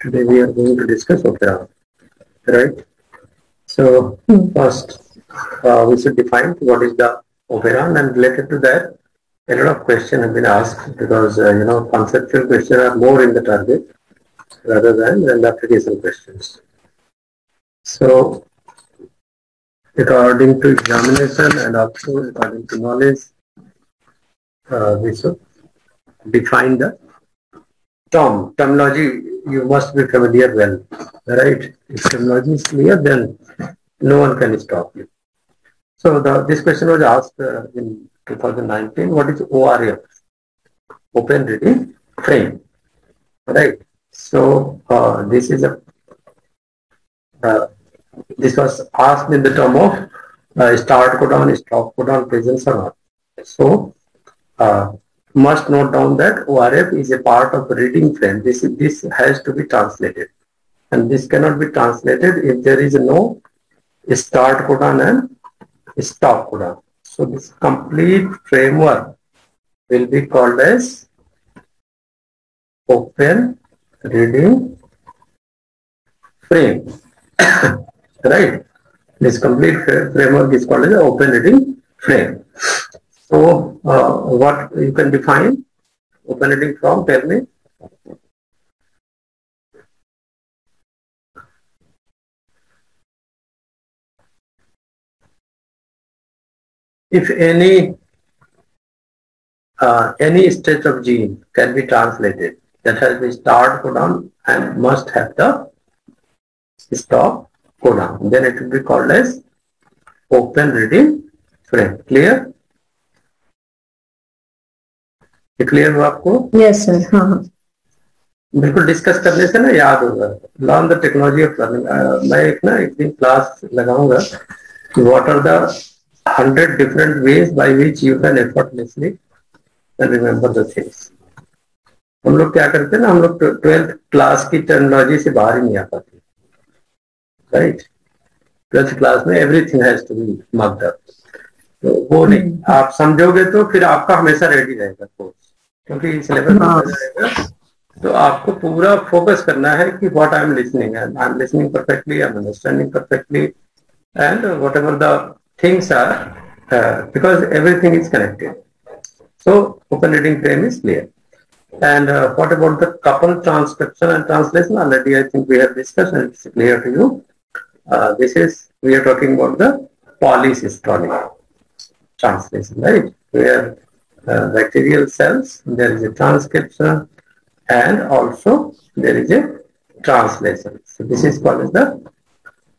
Today we are going to discuss opera, right? So Hmm. first, uh, we should define what is the operon and related to that, a lot of questions have been asked because, uh, you know, conceptual questions are more in the target rather than, than the application questions. So according to examination and also according to knowledge, uh, we should define the term, terminology you must be familiar well, right? If terminology is clear, then no one can stop you. So the, this question was asked uh, in 2019, what is ORF? Open Reading Frame, right? So uh, this is a, uh, this was asked in the term of uh, start codon, stop codon presence or not. So uh, must note down that ORF is a part of reading frame. This, this has to be translated. And this cannot be translated if there is no start codon and stop codon. So this complete framework will be called as open reading frame. right? This complete framework is called as open reading frame. So, uh, what you can define open reading from? Tell me. If any uh, any state of gene can be translated, that has the start codon and must have the stop codon. Then it will be called as open reading frame. Clear? Clear हुआ आपको? Yes sir हाँ हाँ। बिल्कुल discuss करने से ना याद होगा। Learn the technology of learning मैं एक ना एक दिन क्लास लगाऊँगा कि what are the hundred different ways by which you can effortlessly remember the things हम लोग क्या करते हैं ना हम लोग ट्वेल्थ क्लास की टेक्नोलॉजी से बाहर ही नहीं आ पाते। राइट ट्वेल्थ क्लास में everything has to be mugged up तो वो नहीं। आप समझोगे तो फिर आपका हमेशा रेडी रहेगा। कोर्स क्योंकि इस लेवल हाँ। पे रहेगा तो आपको पूरा फोकस करना है कि what I am listening I am listening perfectly I am understanding perfectly and whatever the things are because everything is connected so open reading frame is clear and uh, what about the couple transcription and translation already i think we have discussed and it's clear to you uh, this is we are talking about the polysystolic translation right where Uh, bacterial cells there is a transcription and also there is a translation so this is called as the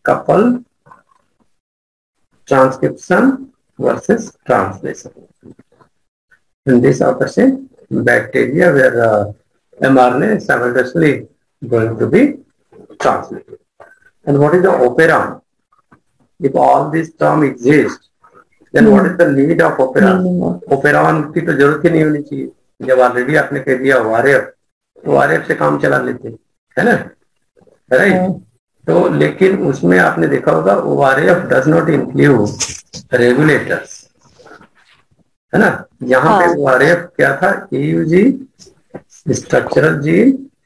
couple transcription versus translation in this opposite bacteria where uh, mRNA is simultaneously going to be translated. And what is the operon? If all these terms exist, is the need of operon? Meaning of- operon की तो ज़रूरत ही नहीं होनी चाहिए। जब already आपने कह दिया वारेफ तो वारेफ से काम चला लेते है ना? राइट हाँ। तो लेकिन उसमें आपने देखा होगा ORF does not include regulators है ना? यहाँ पे हाँ। वारेफ क्या था? AU G structural gene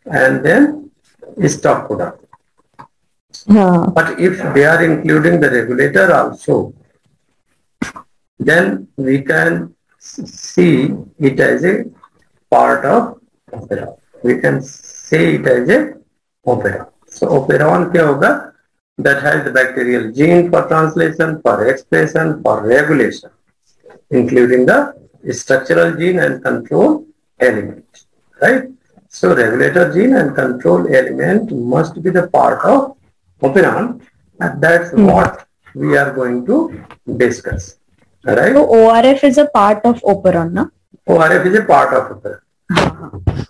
and then stop codon But if they are including the regulator also, then we can see it as a part of opera. We can say it as a opera. So opera one kya hoga? That has the bacterial gene for translation, for expression, for regulation, including the structural gene and control element, right? So regulator gene and control element must be the part of operon and that's mm. what we are going to discuss. तो Right? O R F is a part of operon ना ORF is a part of operon. हाँ हाँ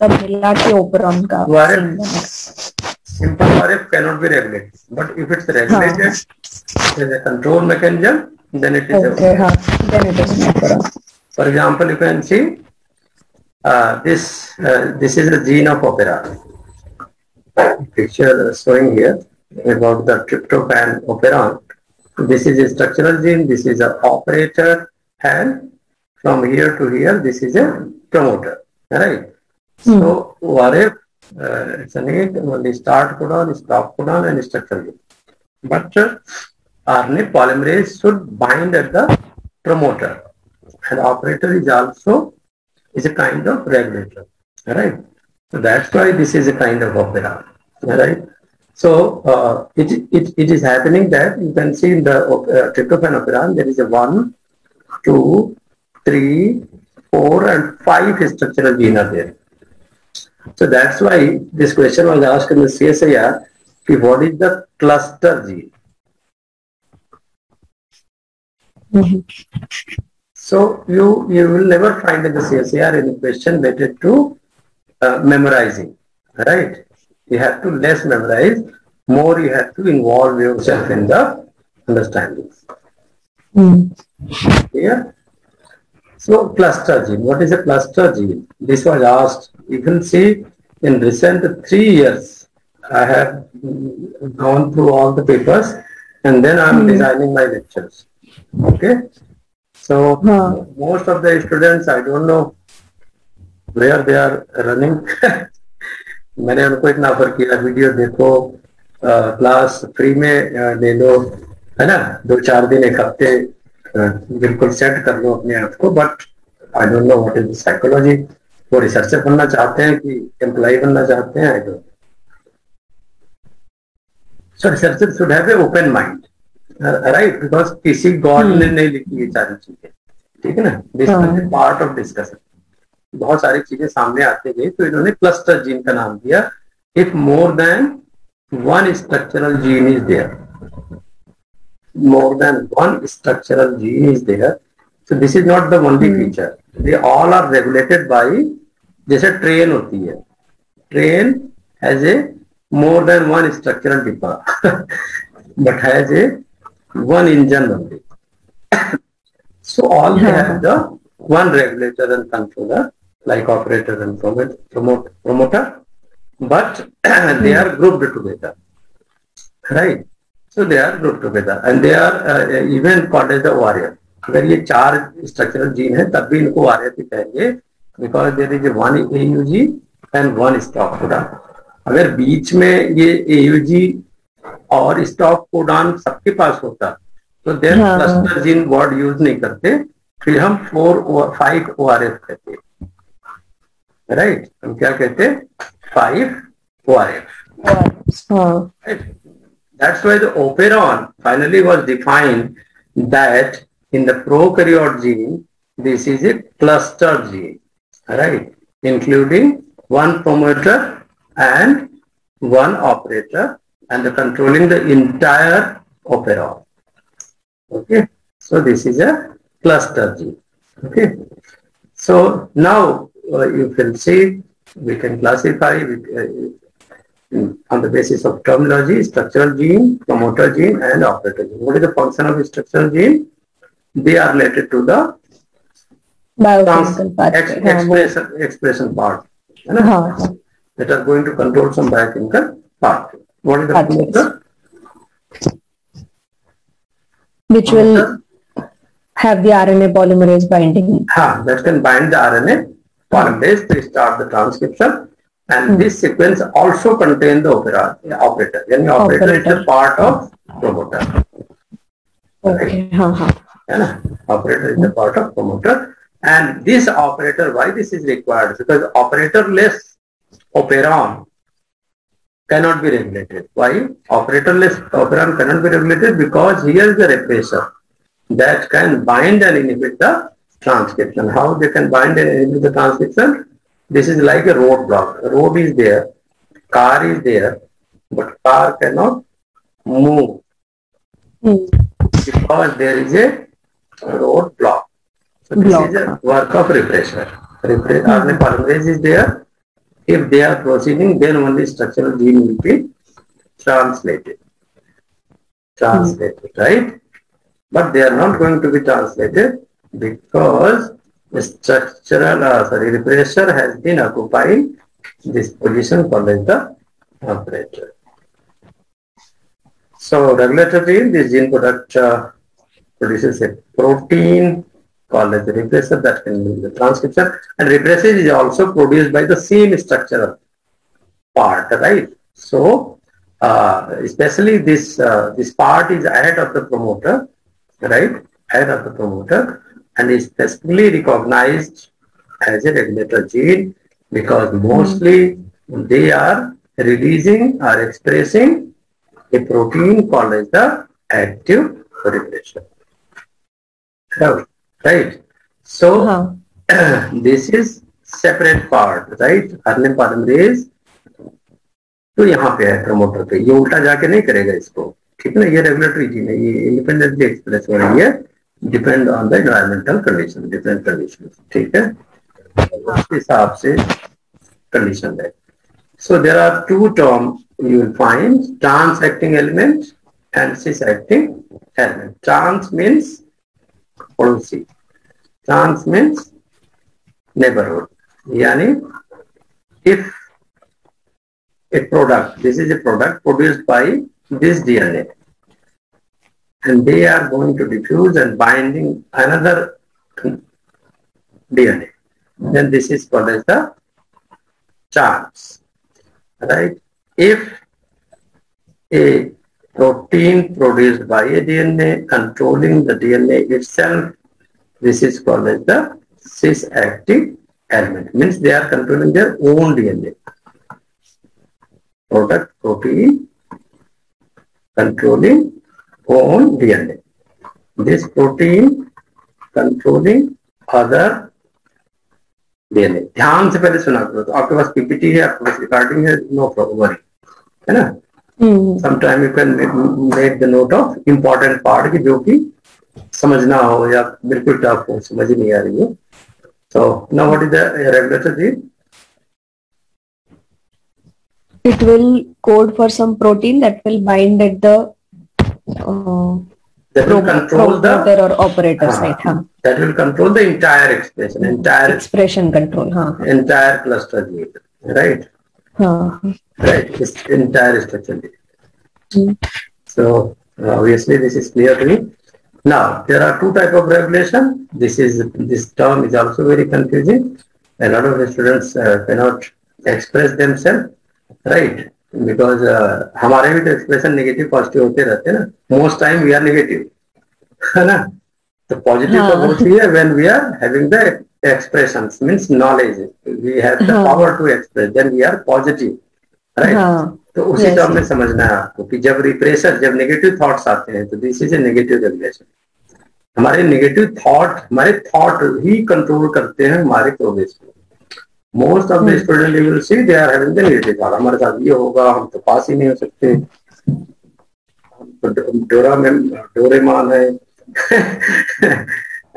सब मिला के operon का ORF। Simple ORF cannot be regulated. But if it's regulated, there's a control mechanism, then it is a, हाँ then it is operon for example, you can see uh, this uh, this is the gene of opera. Picture showing here about the tryptophan operon. This is a structural gene, this is an operator, and from here to here, this is a promoter. Right? So, what if uh, it's a need only start codon, stop codon, and structural gene. But uh, RNA polymerase should bind at the promoter, and operator is also is a kind of regulator, right? So that's why this is a kind of opera, right? So uh, it, it, it is happening that you can see in the uh, tryptophan there is a one, two, three, four, and five structural gene are there. So that's why this question was asked in the CSIR, what is the cluster gene? Mm-hmm. So you you will never find in the CSIR any question related to uh, memorizing, right? You have to less memorize, more you have to involve yourself in the understanding. Mm. Yeah. So cluster gene. What is a cluster gene? This was asked. You can see in recent three years, I have gone through all the papers and then I'm Hmm. designing my lectures. Okay. So Huh. most of the students, I don't know where they are running. मैंने उनको इतना offer किया video देखो class free में ले लो है ना? दो चार दिन एक हफ़्ते बिल्कुल सेट कर लो अपने आप को but I don't know what is psychology वो रिसर्चर बनना चाहते हैं कि एम्प्लॉय बनना चाहते हैं I don't so researcher should have a open mind right because किसी गॉड ने नहीं लिखी ये सारी चीज़ें ठीक है ना? This. Is part of discussion बहुत सारी चीज़ें सामने आते गई तो इन्होंने क्लस्टर जीन का नाम दिया। If more than one structural gene is there more than one structural gene is there so this is not the only feature they all are regulated by जैसे ट्रेन होती है। Train has a more than one structural डिब्बा but has a one engine only so all the one regulator and controller like operator and promote, promote, promoter but they are grouped together right so they are grouped together and they are uh, even called as the warrior अगर ये चार structural gene है तब भी इनको वारियर भी कहेंगे because there is one AUG and one stop codon अगर बीच में ये एयूजी और स्टॉप कोडान सबके पास होता तो देर हाँ। क्लस्टर जीन वर्ड यूज़ नहीं करते फिर हम four five O R F कहते राइट हम क्या कहते फाइव ओ आर एफ हाँ Right? That's why the operon finally was defined that in the prokaryote gene, this is a cluster gene, right? Including one promoter and one operator and the controlling the entire operon. Okay, so this is a cluster gene. Okay, so now uh, you can say we can classify uh, mm, on the basis of terminology, structural gene, promoter gene and operator gene. What is the function of the structural gene? They are related to the biochemical part. Ex uh-huh. expression, expression part. You uh -huh. Uh-huh. That are going to control some biochemical part. What is the part? Which will have the RNA polymerase binding. Ha, that can bind the RNA for this they start the transcription. And hmm. this sequence also contains the opera, operator. Any operator, operator is a part of promoter. Okay. Right. Yeah, operator is a part of promoter. And this operator, why this is required? Because operatorless operon cannot be regulated. Why? Operatorless operon cannot be regulated because here is the repressor that can bind and inhibit the transcription how they can bind and inhibit the transcription this is like a roadblock road is there car is there but car cannot move Hmm. because there is a road block. So this Block. is a work of repressor. Repre- RNA polymerase is there. If they are proceeding, then only structural gene will be translated. Translated, right? But they are not going to be translated because structural, uh, sorry, repressor has been occupying this position called the operator. So regulatory this gene product uh, produces a protein called as the repressor that can do the transcription and repressor is also produced by the same structural part, right? So, uh, especially this uh, this part is ahead of the promoter, right? Ahead of the promoter, and is specifically recognized as a regulator gene because mostly they are releasing or expressing a protein called as the active regulation. Right. So हाँ this is separate part, right? RNA polymerase तो यहाँ पे है promoter पे ये उल्टा जाके नहीं करेगा इसको ठीक है ना ये रेगुलेटरी जीन है ये इंडिपेंडेंटली एक्सप्रेस हो रही है Depend on the environmental condition different condition ठीक है उस हिसाब से कंडीशन है So there are two terms you will find, trans acting element and cis acting element. Trans means पड़ोसी. Trans means neighborhood. Yani if a product, this is a product produced by this DNA and they are going to diffuse and binding another DNA, then this is called as the trans right? If a protein produced by a DNA controlling the DNA itself, this is called as the cis-active element. Means they are controlling their own DNA. Product protein controlling own DNA. This protein controlling other DNA ध्यान से पहले सुना करो तो आपके पास PPT है आपके पास रिकॉर्डिंग है नो प्रॉब्लम है ना sometime you can make the note of important part की जो कि समझना हो या बिल्कुल टफ हो समझ नहीं आ रही हो so now what is the regulator gene it will code for some protein that will bind at the uh, Oh. that will control the or operators uh, right huh? that will control the entire expression entire expression control huh? entire cluster right huh. right entire structure gate hmm. so obviously this is clear to me. now there are two type of regulation this is this term is also very confusing a lot of the students uh, cannot express themselves right because uh, हमारे भी तो expression negative positive होते रहते हैं ना। Most time we are negative है ना? तो पॉजिटिव तो हाँ। होती है when we are having expression means knowledge we have the power to express then we are positive right तो उसी तो हमें समझना है आपको कि जब रिप्रेशर जब नेगेटिव थॉट आते हैं तो this is a negative generation हमारे नेगेटिव थॉट हमारे थॉट ही कंट्रोल करते हैं हमारे प्रोग्रेस को। Most of the student you will see they are having the negative thought हमारे साथ ये होगा हम तो पास ही नहीं हो सकते। तो डोरा में डोरेमान है।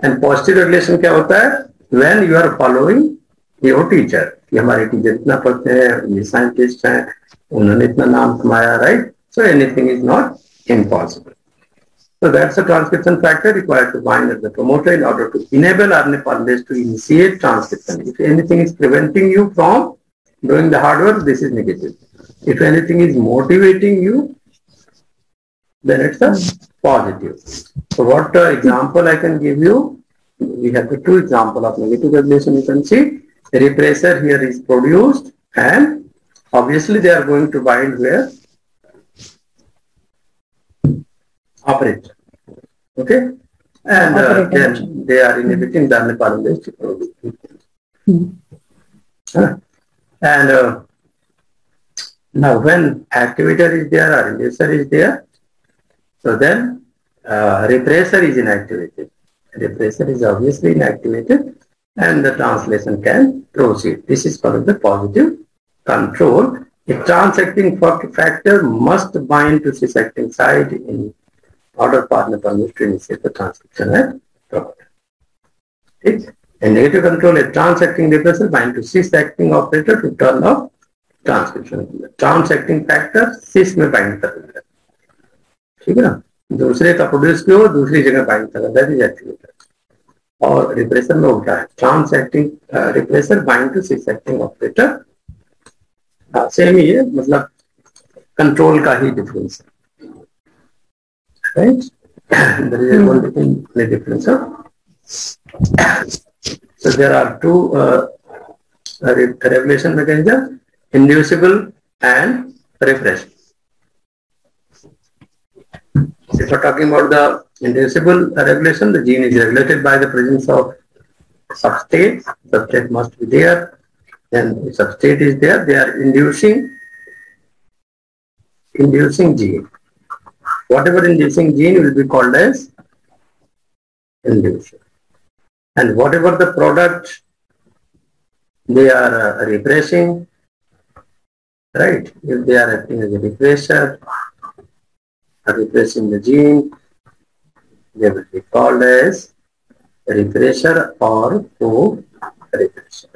एंड पॉजिटिव रेगुलेशन क्या होता है? When you are following your teacher कि हमारे टीचर इतना पढ़ते हैं ये साइंटिस्ट हैं उन्होंने इतना नाम कमाया right so anything is not impossible So that's a transcription factor required to bind at the promoter in order to enable RNA polymerase to initiate transcription. If anything is preventing you from doing the hard work, this is negative. If anything is motivating you, then it's a positive. So what uh, example I can give you? We have the two example of negative regulation. You can see the repressor here is produced and obviously they are going to bind where? Operator. Okay? And uh, then they are inhibiting the RNA polymerase to produce. Hmm. Huh? And uh, now when activator is there or inducer is there, so then uh, repressor is inactivated. Repressor is obviously inactivated and the translation can proceed. This is called the positive control. The transacting factor must bind to cis-acting site in order for the permit to initiate the transcription at promoter. ठीक A negative control, a transacting repressor bind to cis-acting operator to turn off transcription. Transacting factor cis में bind कर देता है ठीक है ना दूसरे का प्रोड्यूस किया दूसरी जगह बाइंड कर दैट इज़ एक्टिवेटर और रिप्रेसर में उल्टा है trans acting repressor bind to six acting operator same ही है मतलब कंट्रोल का ही डिफरेंस है right? there is one thing, the difference. Huh? So there are two uh, uh revelation mechanism, inducible and refresh. If we're talking about the inducible regulation, the gene is regulated by the presence of substrate. Substrate must be there. Then the substrate is there. They are inducing inducing gene. Whatever inducing gene will be called as inducer. And whatever the product they are uh, repressing, right? If they are acting as a repressor, repressing the gene, they will be called as repressor or co-repressor.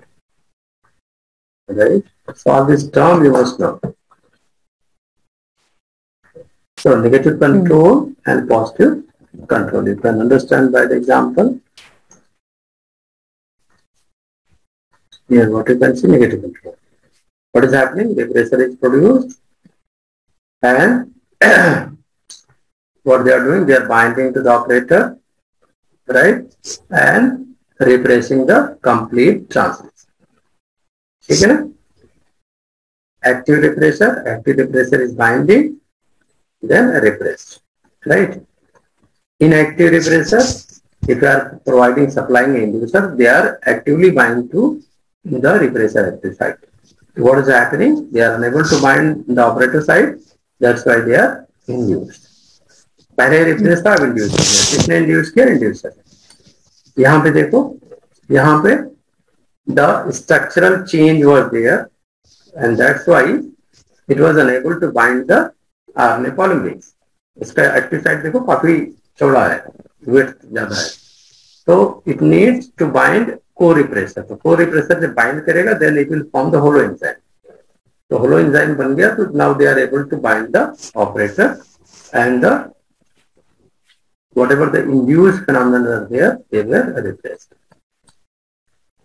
Right? So all this term you must know. So negative control mm. and positive control. You can understand by the example. Here what you can see negative control. What is happening? The pressure is produced and what they are doing, they are binding to the operator, right? And repressing the complete translation. Okay? Active repressor, active repressor is binding, then repressed, right? Inactive repressor, if you are providing supplying inducer, they are actively bind to the repressor active site. What is happening? They are unable to bind the operator side. That's why they are induced. पहले replace था induce किसने induce किया inducer यहाँ पे देखो यहाँ पे the structural change was there and that's why it was unable to bind the RNA polymerase इसका एक्टिव साइड देखो काफ़ी चौड़ा है वेट ज़्यादा है। तो it needs to bind corepressor तो को रिप्रेसर जब बाइंड करेगा then it will form the holoenzyme तो होलो एंजाइम बन गया तो now they are able to bind the operator and the whatever the induced phenomenon are there, they were replaced.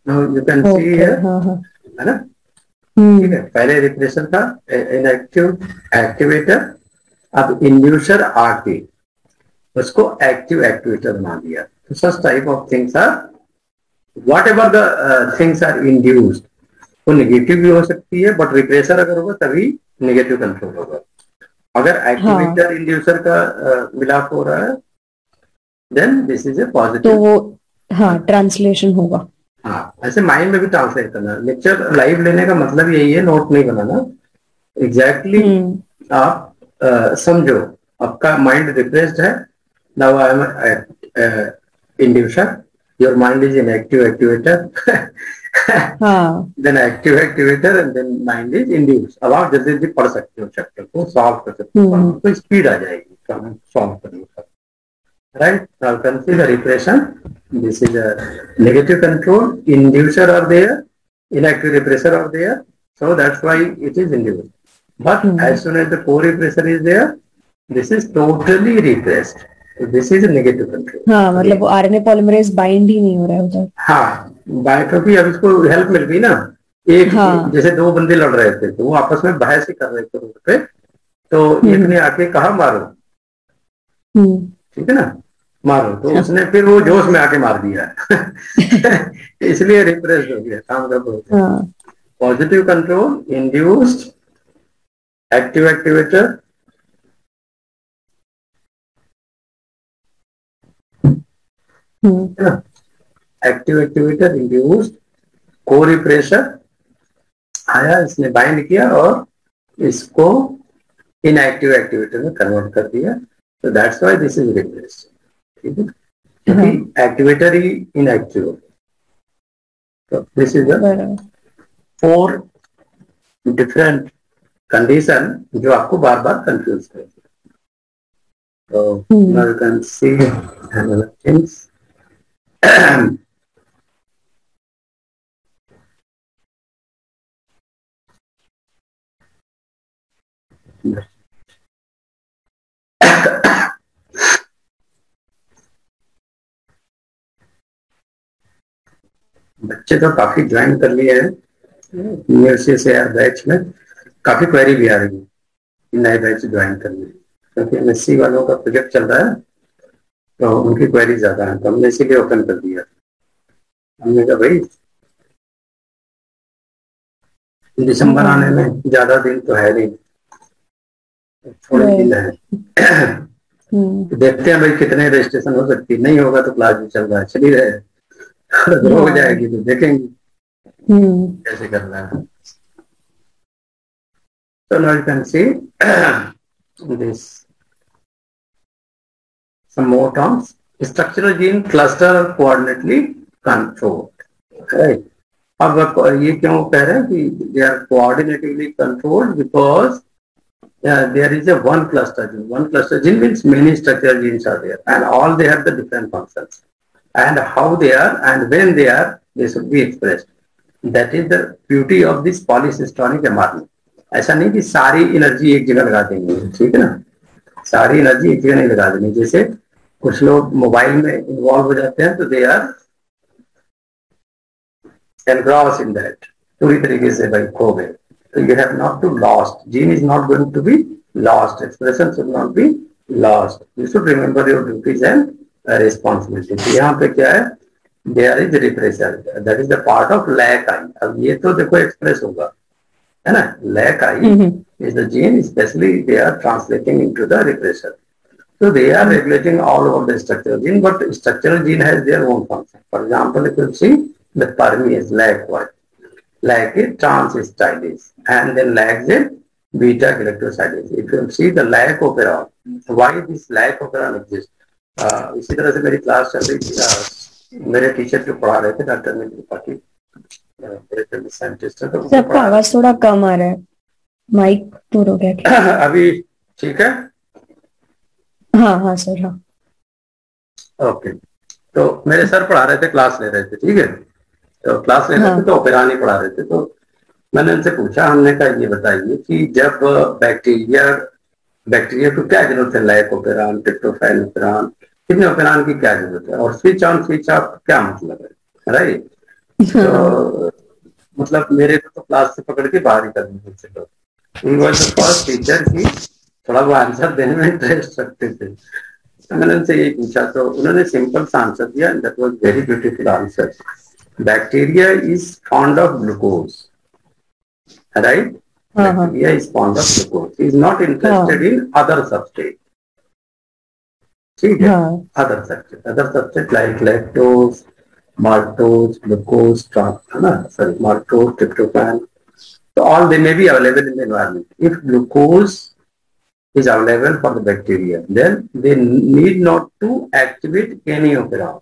Now you can okay. see here, है ना? ठीक है पहले repression था इनएक्टिव एक्टिवेटर अब इंड्यूसर आके उसको एक्टिव एक्टिवेटर बना दिया। तो such type of things are whatever the things are induced वो निगेटिव भी हो सकती है बट रिप्रेसर अगर होगा तभी निगेटिव कंट्रोल होगा। अगर एक्टिवेटर हाँ. इंड्यूसर का uh, मिलाप हो रहा है then this is a positive तो वो हाँ ट्रांसलेशन होगा। हाँ ऐसे माइंड में भी ट्रांसलेट करना लेक्चर लाइव लेने का मतलब यही है नोट नहीं बनाना एग्जैक्टली exactly हम्म। आप uh, समझो आपका माइंड रिप्रेस्ड है now I am inducer your mind is in active activator then active activator and then mind is induce अब आप जल्दी जल्दी पढ़ सकते हो चैप्टर को सॉल्व कर सकते हो हम्म। तो स्पीड आ जाएगी सॉल्व करने का? Now consider repression. This is a negative control. Inducer are there, inactive repressor are there. So that's why it is induced. But mm -hmm. as soon as the co-repressor is there, this is totally repressed. So this is a negative control. हाँ मतलब वो RNA polymerase bind ही नहीं हो रहा है उधर हाँ क्योंकि अब इसको हेल्प मिल गई ना एक हाँ. जैसे दो बंदे लड़ रहे थे तो वो आपस में बहस ही कर रहे थे रोड पे तो एक ने आके कहा मारो ठीक है ना मारो। तो उसने फिर वो जोश में आके मार दिया। इसलिए रिप्रेस हो गया काम का positive control induced active activator active activator induced को रिप्रेशर आया इसने बाइंड किया और इसको इनएक्टिव एक्टिवेटर में कन्वर्ट कर दिया। तो that's why this is repressed activator he inactive तो this is four different condition जो आपको बार बार कंफ्यूज करेगी तो now you can see another things बच्चे तो काफ़ी ज्वाइन कर लिए हैं। यूनिवर्सिटी से यार बैच में। काफ़ी क्वेरी भी आ रही है। नए बैच ज्वाइन कर लिए क्योंकि एमएससी वालों का प्रोजेक्ट चल रहा है तो उनकी क्वेरी ज़्यादा है। तो हमने इसीलिए ओपन कर दिया। हमने कहा भाई दिसंबर आने में ज़्यादा दिन तो है नहीं। थोड़े दिन है। हम्म। तो देखते हैं भाई कितने रजिस्ट्रेशन हो सकती नहीं होगा तो क्लास भी चल रहा है। चली रहे। अगर हो हाँ। जाएगी तो देखेंगे। हम्म। कैसे करना है। So now can see this some more terms structural gene cluster coordinately controlled right अब ये क्यों कह रहे हैं कि they are coordinatively controlled because there is a one cluster gene one cluster gene means many structural genes are there and all they have the different functions and how they are and when they are, they should be expressed. That is the beauty of this polycystonic mRNA ऐसा नहीं कि सारी energy एक जगह लगा देंगे, ठीक है ना? सारी एनर्जी एक जगह नहीं लगा देंगे। जैसे कुछ लोग मोबाइल में इन्वॉल्व हो जाते हैं तो they are engross in that पूरी तरीके से भाई खो गए। तो you have not to lost gene is not going to be lost expression should not be lost you should remember your duties and responsibility तो यहाँ पे क्या है? There is repressor that is the part of lac I अब ये तो देखो express होगा। है ना? Lac I is the gene specially they are translating into the repressor तो they are regulating all over the structural gene but structural gene has their own function for example if you see the permease lac Y lac is transacetylase and then lac is beta galactosidase if you see the lac operon why this lac operon exist इसी तरह से मेरी class चल रही थी। मेरे teacher जो पढ़ा रहे थे डॉक्टर मित्र त्रिपाठी साइंटिस्ट है तो सबका आवाज़ थोड़ा कम आ रहा है। माइक दूर हो गया क्या? अभी ठीक है? हाँ हाँ सर हाँ। ओके तो मेरे सर पढ़ा रहे थे क्लास ले रहे थे ठीक है? तो क्लास ले रहे हाँ। थे तो ओपेरानी पढ़ा रहे थे तो मैंने उनसे पूछा हमने कहा ये बताइए कि जब बैक्टीरिया बैक्टीरिया को क्या ज़रूरत है लाइक ओपेरान ट्रिप्टोफैन ओपेरान कितने ओपेरान की क्या ज़रूरत है? और स्विच ऑन स्विच ऑफ़ क्या मतलब है? राइट तो मतलब मेरे को तो क्लास से पकड़ के बाहर ही दी मुझसे लोग फ़र्स्ट टीचर की थोड़ा वो आंसर देने में इंटरेस्ट रखते थे। तो मैंने उनसे यही पूछा तो उन्होंने सिंपल सा आंसर दिया that was very beautiful answer bacteria is fond of glucose right bacteria is fond of glucose. Is not interested in other substrate. ठीक है। Other subject other subject like lactose glucose है ना? Sorry maltose available in environment if glucose is available for the bacteria then not to activate any operon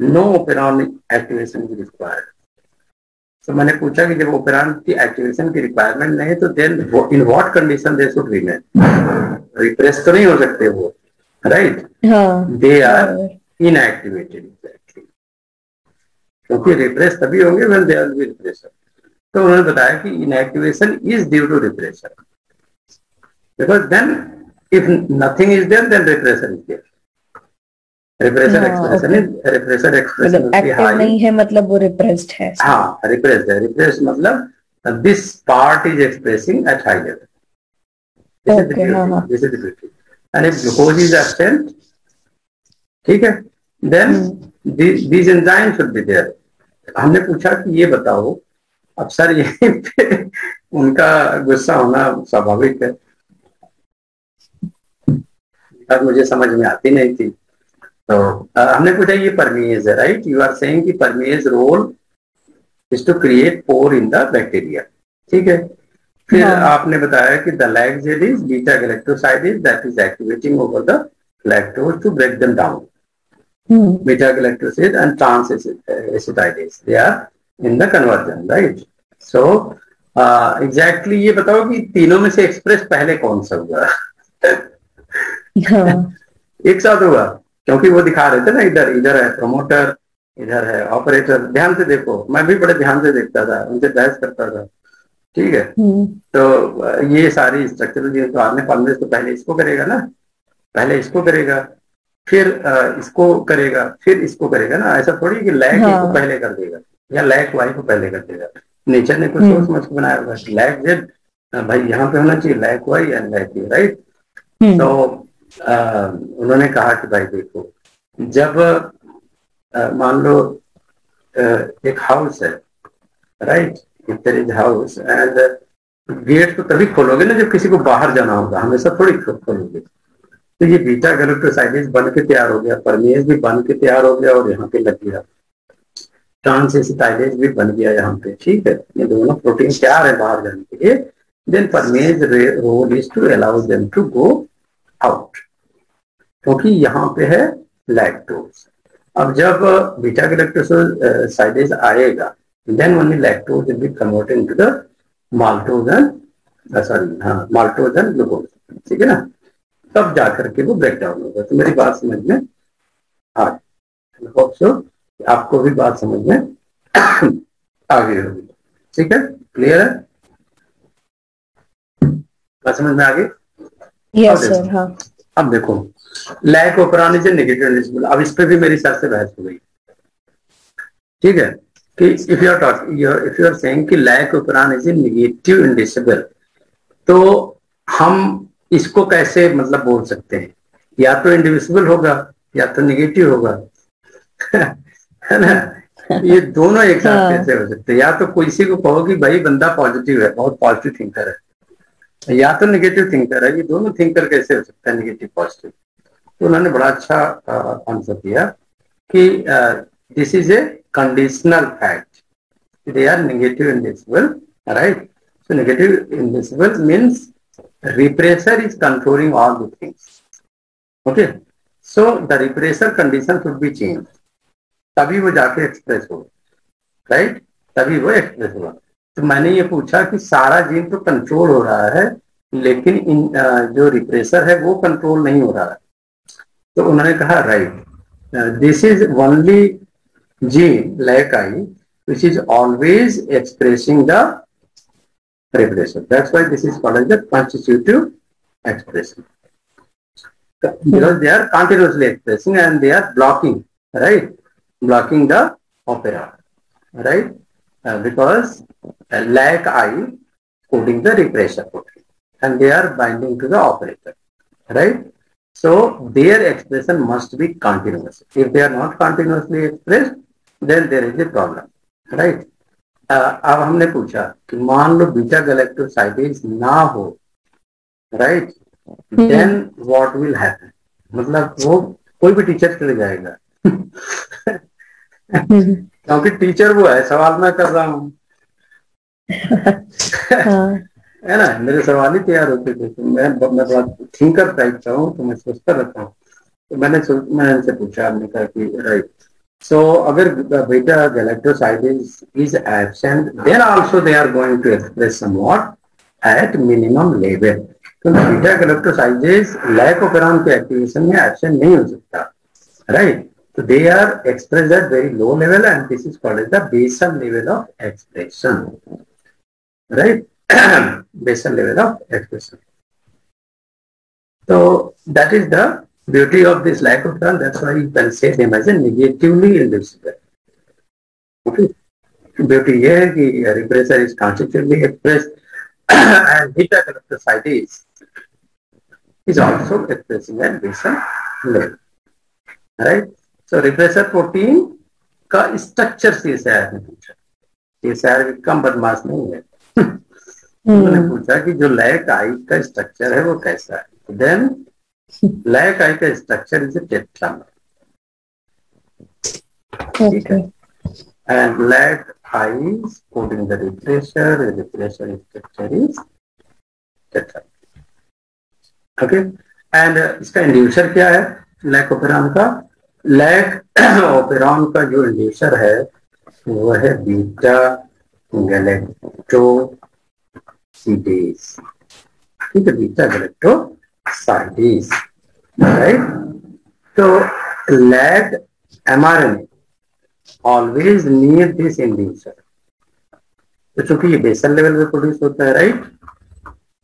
no operon activation की required तो मैंने पूछा कि जब ओपेरॉन की एक्टिवेशन की रिक्वायरमेंट नहीं है तो then in what condition they should remain repress तो नहीं हो सकते वो। Right they are inactivated exactly क्योंकि रिप्रेस तभी होंगे when they are be repressor तो उन्होंने बताया कि inactivation is due to repressor because then if nothing is there then repressor is there repressor हाँ, expression is repressor expression active नहीं है मतलब वो रिप्रेस्ड है। हाँ रिप्रेस है. रिप्रेस मतलब this part is expressing at high level. This is beauty and if glucose is absent ठीक है? Then these enzyme should be there हमने पूछा कि ये बताओ अब सर ये पे उनका गुस्सा होना स्वाभाविक है। अब मुझे समझ में आती नहीं थी। तो अ, हमने पूछा ये परमीज है राइट यू आर सेइंग कि permease role is to create pore in the bacteria ठीक है? फिर हाँ। आपने बताया कि the lac Z is beta galactoside that is activating over the to break them down. Hmm, beta galactoside and trans acetylase they are in the conversion right? So uh, exactly ये बताओ कि तीनों में से एक्सप्रेस पहले कौन सा हुआ? हाँ। एक साथ हुआ क्योंकि वो दिखा रहे थे ना इधर इधर है प्रमोटर इधर है ऑपरेटर ध्यान से देखो मैं भी बड़े ध्यान से देखता था उनसे बहस करता था। ठीक है? हम्म, तो ये सारी स्ट्रक्चरल जीन तो आपने पॉलिमरेज तो पहले इसको करेगा ना? पहले इसको करेगा फिर इसको करेगा फिर इसको करेगा ना? ऐसा थोड़ी कि लैक हाँ। को पहले कर देगा या लैक वाई को पहले कर देगा। नेचर ने कुछ हम्म। सोच समझ के बनाया होगा लैक जेड भाई यहाँ पे होना चाहिए lac Y and lac A right हम्म, तो अ, उन्होंने कहा कि भाई देखो जब मान लो एक हाउस है right there is house and gate तो तभी खोलोगे ना जब किसी को बाहर जाना होगा। हमेशा थोड़ी खोलोगे। तो ये बीटा गैलेक्टोसाइडिस बन के तैयार हो गया परमेज भी बन के तैयार हो गया और यहाँ पे लग गया। ट्रांसिटाइडेज भी बन गया यहाँ पे, ठीक है? ये दोनों प्रोटीन तैयार है बाहर जाने के लिए। Then permease role is to allow them to go out क्योंकि तो यहाँ पे है लैक्टोज अब जब बीटा गैलेक्टोसाइडेज आएगा then only lactose will be converted into the maltose and sorry हाँ माल्टोज एंड ग्लूकोज ठीक है ना? तब जाकर के वो ब्रेक डाउन होगा। तो मेरी बात समझ में? आ होप सो आपको भी बात समझ में आ गई होगी। ठीक है? क्लियर है? बात समझ में आ गई? यस सर हाँ। अब देखो लैक ओपरान इज़ नेगेटिव अब इस पे भी मेरी सर से बहस हो गई। ठीक है? कि if you are talking if you are saying कि lac operon is negative inducible तो हम इसको कैसे मतलब बोल सकते हैं? या तो इंडिविजिबल होगा या तो निगेटिव होगा। है ना? ये दोनों एक साथ हाँ। कैसे हो सकते हैं? या तो किसी को कहो कि भाई बंदा पॉजिटिव है बहुत पॉजिटिव थिंकर है। या तो निगेटिव थिंकर है ये दोनों थिंकर कैसे हो सकता है निगेटिव पॉजिटिव तो उन्होंने बड़ा अच्छा आंसर दिया कि this is a conditional fact they are negative invisible right so negative invisible means repressor is controlling all the things. Okay. So, the repressor condition should be changed. तभी वो जाके express हो राइट तभी वो express होगा तो मैंने ये पूछा कि सारा जीन तो कंट्रोल हो रहा है, लेकिन इन जो रिप्रेसर है, वो कंट्रोल नहीं हो रहा है तो उन्होंने कहा right this is only Gene like I, which is always expressing the preparation. That's why this is called as the constitutive expression. Because they are continuously expressing and they are blocking, right? Blocking the opera, right? Uh, because uh, like I, coding the repression and they are binding to the operator, right? So their expression must be continuous. If they are not continuously expressed, then there is a problem, right? अब हमने पूछा कि मान low beta galactosidase ना हो right then what will happen मतलब वो कोई भी टीचर चले जाएगा। क्योंकि टीचर वो है सवाल मैं कर रहा हूँ। हाँ। है ना? मेरे सवाल ही तैयार होते थे तो मैं मैं थिंकर टाइप का हूँ तो मैं सोचता रहता हूँ। तो मैंने मैंने इनसे पूछा हमने कहा कि right So, agar beta galactoside is absent, then also they are going to express somewhat at minimum level. तो बीटा गैलेक्टोसाइजेज लैक ऑपरान के एक्टिवेशन में एब्सेंट नहीं हो सकता right so they are expressed at very low level and this is called as the basal level of expression right basal level of expression so that is the beauty of this lack of lycoplan, that's why you can say them as a negatively indivisible. Okay. Beauty है कि repressor is constitutively expressed and beta galactosides is also expressing at basal level. Right? So repressor protein का structure सी सैर ने पूछा ये सैर कम बदमाश नहीं है उन्होंने पूछा कि जो लैक आई का स्ट्रक्चर है वो कैसा है then Can structure is a tetramer. Okay. And like I is putting the repressor, the repressor structure is tetramer. Okay. And uh, इसका इंड्यूसर क्या है लैक ओपेरॉन का लैक ओपेरॉन का जो इंड्यूसर है वो है बीटा गैलेक्टो सीडेज ठीक है beta galactosidase right? So let mRNA always need this inducer. तो चूँकि ये बेसल लेवल पे प्रोड्यूस होता है राइट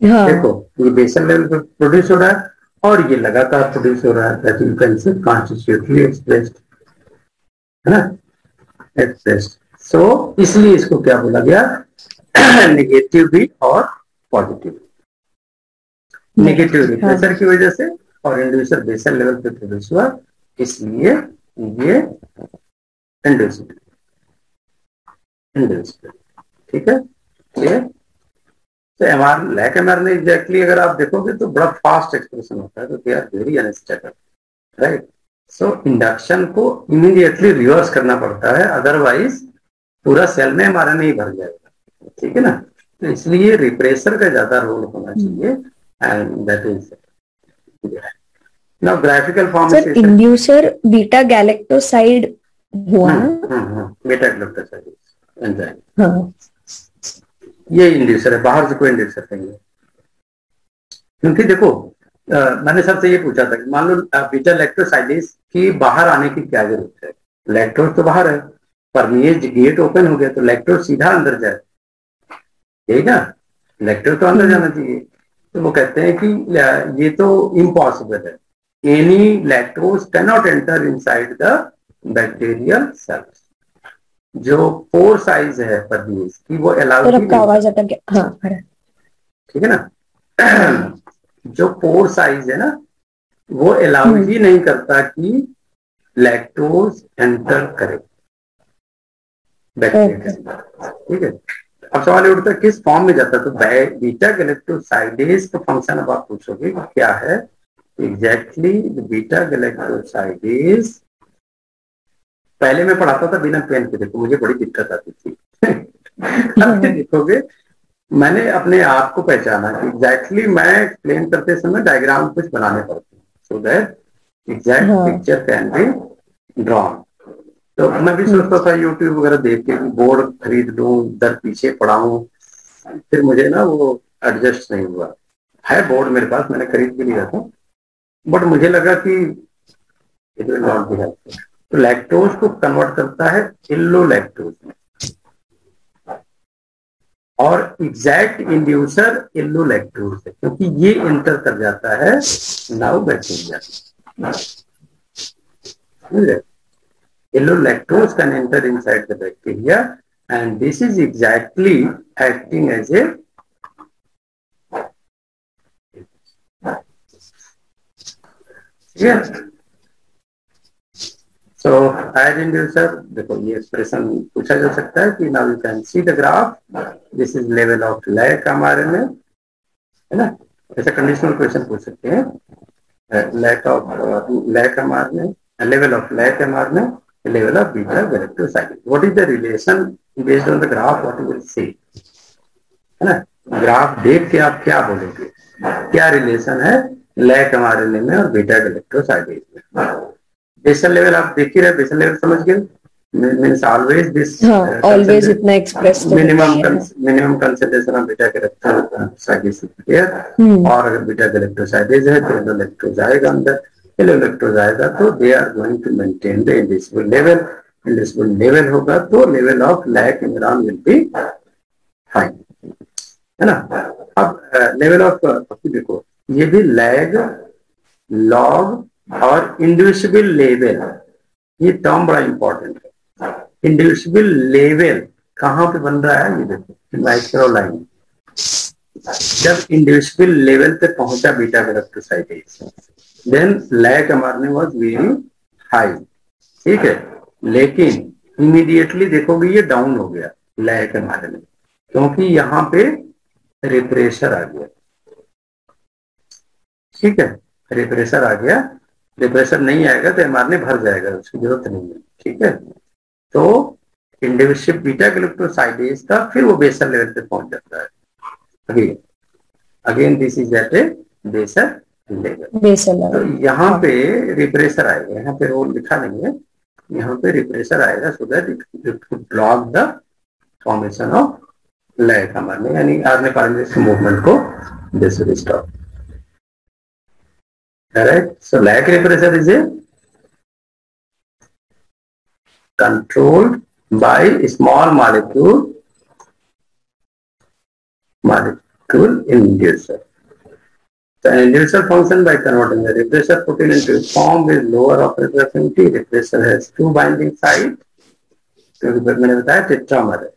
हाँ. देखो ये बेसल लेवल पे प्रोड्यूस हो रहा है और ये लगातार प्रोड्यूस हो रहा है that you can say कॉन्स्टिट्यूटली expressed है ना एक्सप्रेस्ड सो इसलिए इसको क्या बोला गया नेगेटिव भी और पॉजिटिव नेगेटिव रिप्रेशर की वजह से और इंडिविजुअल बेसल लेवल पे प्रोड्यूस हुआ इसलिए ये इंडिविजुअल इंडिविजुअल ठीक है? है तो M R lac M R exactly अगर आप देखोगे तो बड़ा फास्ट एक्सप्रेशन होता है तो they are very unstable right so induction को इमीडिएटली रिवर्स करना पड़ता है अदरवाइज़ पूरा सेल में हमारा नहीं भर जाएगा ठीक है ना? तो इसलिए रिप्रेसर का ज़्यादा रोल होना चाहिए and that is now graphical form sir inducer beta galactoside हुआ ना बीटा गैलेक्टोसाइड एंजाइम हाँ ये इंड्यूसर है बाहर से कोई इंड्यूसर नहीं है। क्योंकि देखो आ, मैंने सबसे ये पूछा था मान लो बीटा इलेक्ट्रोसाइडिस की बाहर आने की क्या ज़रूरत है? इलेक्ट्रोड तो बाहर है पर ये गेट ओपन हो गया तो इलेक्ट्रोड सीधा अंदर जाए। यही ना? इलेक्ट्रोड तो अंदर जाना चाहिए। तो वो कहते हैं कि ये तो इम्पॉसिबल है। Any lactose cannot enter inside the bacterial cells जो पोर साइज़ है परवेज की वो अलाउ आवाज़ अटक गया हाँ ठीक है ना? जो पोर साइज़ है ना वो अलाउ हम्म। ही नहीं करता कि लैक्टोज एंटर करे। बैक्टीरिया ठीक है? अब सवाल ये उठता है किस फॉर्म में जाता है? तो बीटा गैलेक्टोसाइडेज का फ़ंक्शन अब आप पूछोगे क्या है? एग्जैक्टली बीटा गैलेक्टोसाइडेज पहले मैं पढ़ाता था बिना पेन के देखो मुझे बड़ी दिक्कत आती थी। अब देखोगे मैंने अपने आप को पहचाना कि एग्जैक्टली मैं एक्सप्लेन करते समय डायग्राम कुछ बनाने पड़ते हैं so that exact picture can be drawn तो मैं भी सोचता था यूट्यूब वगैरह देख के बोर्ड खरीद लू दर पीछे पढ़ाऊ, फिर मुझे ना वो एडजस्ट नहीं हुआ। है बोर्ड मेरे पास, मैंने खरीद भी लिया था। बट मुझे लगा कि it will not be helpful तो लैक्टोज को कन्वर्ट करता है इल्लो लैक्टोज में। और एग्जैक्ट इंड्यूसर इल्लो लैक्टोज है, क्योंकि ये इंटर कर जाता है now bacteria allolactose can enter inside the bacteria and this is exactly acting as a ठीक सो एज देखो ये एक्सप्रेशन पूछा जा सकता है कि now you can see the graph this is level of lac हमारे में, है ना? ऐसा कंडीशनल क्वेश्चन पूछ सकते हैं। लैक ऑफ़ लैक हमारे लेवल ऑफ़ लैक हमारे में level of beta galactosidase what is the relation based on the graph what you will see है ना? ग्राफ देख के आप क्या बोलोगे? क्या रिलेशन है? लैक हमारे में और बीटा गैलेक्टोसाइड में बेसल लेवल आप देख ही रहे बेसल लेवल समझ गए? मीन्स ऑलवेज दिस ऑलवेज इतना express minimum minimum concentration of beta galactosidase here और अगर बीटा कैरेक्टरसाइडेज है तो इलेक्ट्रोज आएगा अंदर। इलेक्ट्रोज आएगा तो they are going to maintain the inducible level inducible level होगा तो level of lac operon will be fine है ना? अब लेवल ऑफ़ देखो, ये भी लैग लॉग और इंडिविजुअल लेवल ये टर्म बड़ा इंपॉर्टेंट है। इंडिविजुअल लेवल कहाँ पे बन रहा है? ये देखो माइक्रो लाइन जब इंडिविजुअल लेवल पे पहुँचा beta galactosidase then lac mRNA was very high ठीक है? लेकिन इमीडिएटली देखोगे ये डाउन हो गया लैक मारने। क्योंकि यहाँ पे रिप्रेशर आ गया। ठीक है? रिप्रेशर आ गया। रिप्रेशर नहीं आएगा तो एमआरएनए भर जाएगा, उसकी ज़रूरत नहीं है, ठीक है? तो इंडिविशिप बीटा ग्लूकोसाइडेज का फिर वो बेसल लेवल पे पहुँच जाता है। Again again this is at a basal तो यहाँ पे रिप्रेशर आएगा यहाँ पे रोल लिखा नहीं है। यहाँ पे रिप्रेशर आएगा so that it block the formation of लय लैक हमारे यानी आरने पारने मूवमेंट को this will stop Correct. So lateral pressure is a controlled by a small molecule molecule inducer. So inducer function by converting the repressor protein into a form with lower operator affinity. Repressor has two binding sites. क्योंकि मैंने बताया tetramer है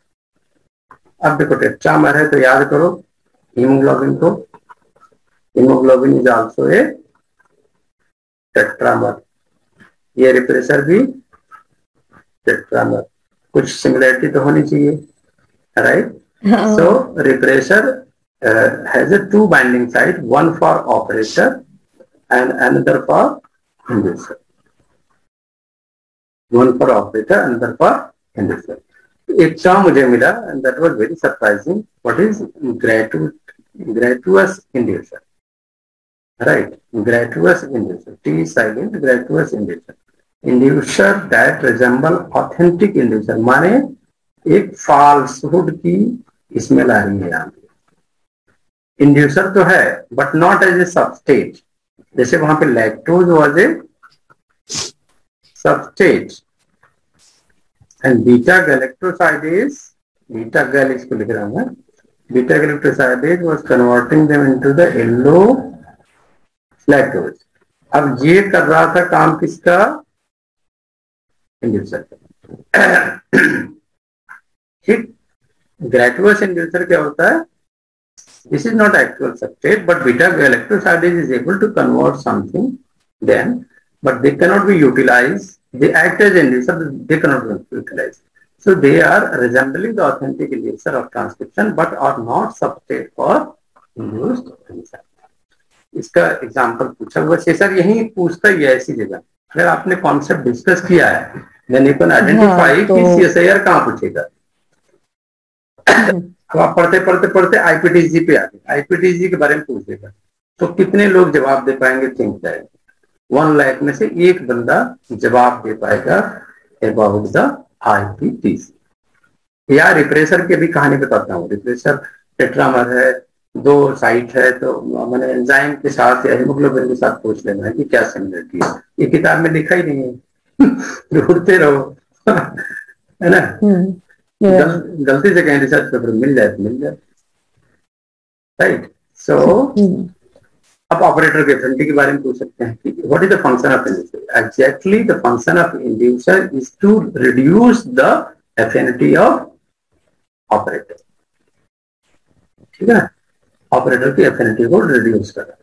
अब देखो tetramer है तो याद करो हीमोग्लोबिन को hemoglobin is also a tetramer ये रिप्रेसर भी टेट्रामर कुछ सिमिलरिटी तो होनी चाहिए right So repressor uh, has a two binding site, one for operator and another for inducer. One for operator, another for inducer. एक term मुझे मिला and that was very surprising what is gratuitous inducer right gratuitous inducer t is silent gratuitous inducer inducer that resemble authentic inducer माने एक falsehood की smell आ रही है यहाँ inducer तो है but not as a substrate जैसे वहाँ पे lactose was a substrate and beta galactosidase beta gal इसको लिख रहा हूँ beta galactosidase was converting them into the allolactose अब ये कर रहा था काम किसका? इंड्यूसर हिट ग्रेटुअस इंड्यूसर क्या होता है? This is not actual substrate but beta electrocytase is able to convert something then but they cannot be utilized they act as inducer they cannot be utilized so they are resembling the authentic inducer of transcription but are not substrate for induced enzyme इसका example पूछा हुआ sir यही पूछता ही है ऐसी जगह अगर आपने कॉन्सेप्ट डिस्कस किया है देन यू कैन आइडेंटिफाई कि सीएसआईआर कहाँ पूछेगा तो आप पढ़ते पढ़ते पढ़ते आईपीटीजी पे आ गए। आईपीटीजी के बारे में पूछेगा। तो कितने लोग जवाब दे पाएँगे थिंक दैट वन लाख में से एक बंदा जवाब दे पाएगा अबाउट द आईपीटीसी या रिप्रेशर की भी कहानी बताता हूँ। रिप्रेशर टेट्रामर है, दो साइट है तो मैंने एंजाइम के साथ या हिमोग्लोबिन के साथ पूछ लेना है कि क्या सिमिलरिटी है ये किताब में लिखा ही नहीं है। ढूंढते रहो। है ना? गल, गलती से कहीं रिसर्च पेपर मिल जाए तो मिल जाए। राइट सो अब ऑपरेटर के एफिनिटी के बारे में पूछ सकते हैं कि what is the function of inducer exactly the function of inducer is to reduce the affinity of operator ठीक है ऑपरेटर की एफिनिटी को रिड्यूस कर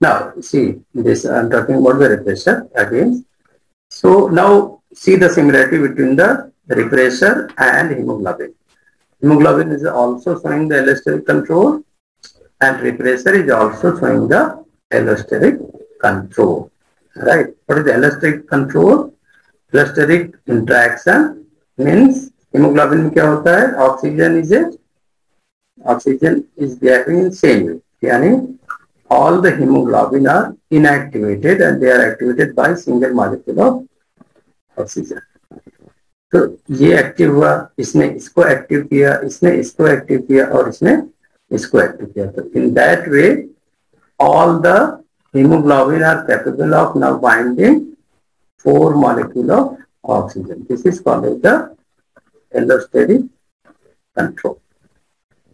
now see this i'm talking about the repressor again. So now see the similarity between the repressor and hemoglobin hemoglobin is also showing the allosteric control and repressor is also showing the allosteric control right what is the allosteric control allosteric interaction means hemoglobin में क्या होता है oxygen is a oxygen is behaving in same way yani all the hemoglobin are inactivated and they are activated by single molecule of oxygen तो ये active हुआ इसने इसको active किया इसने इसको एक्टिव किया और इसने इसको एक्टिव किया तो in that way all the hemoglobin are capable of now binding four molecule of oxygen. This is called the allosteric control.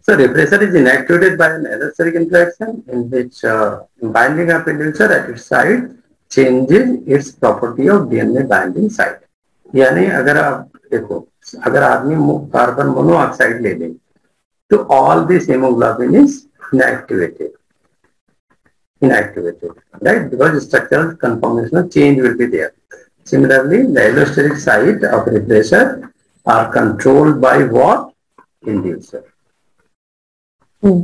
So repressor is inactivated by an allosteric interaction in which uh, binding of inducer at its site changes its property of DNA binding site. यानी अगर आप देखो अगर आदमी carbon monoxide ले लें तो all this hemoglobin is inactivated inactivated right because structural conformational change will be there similarly the allosteric site of repressor are controlled by what inducer Hmm.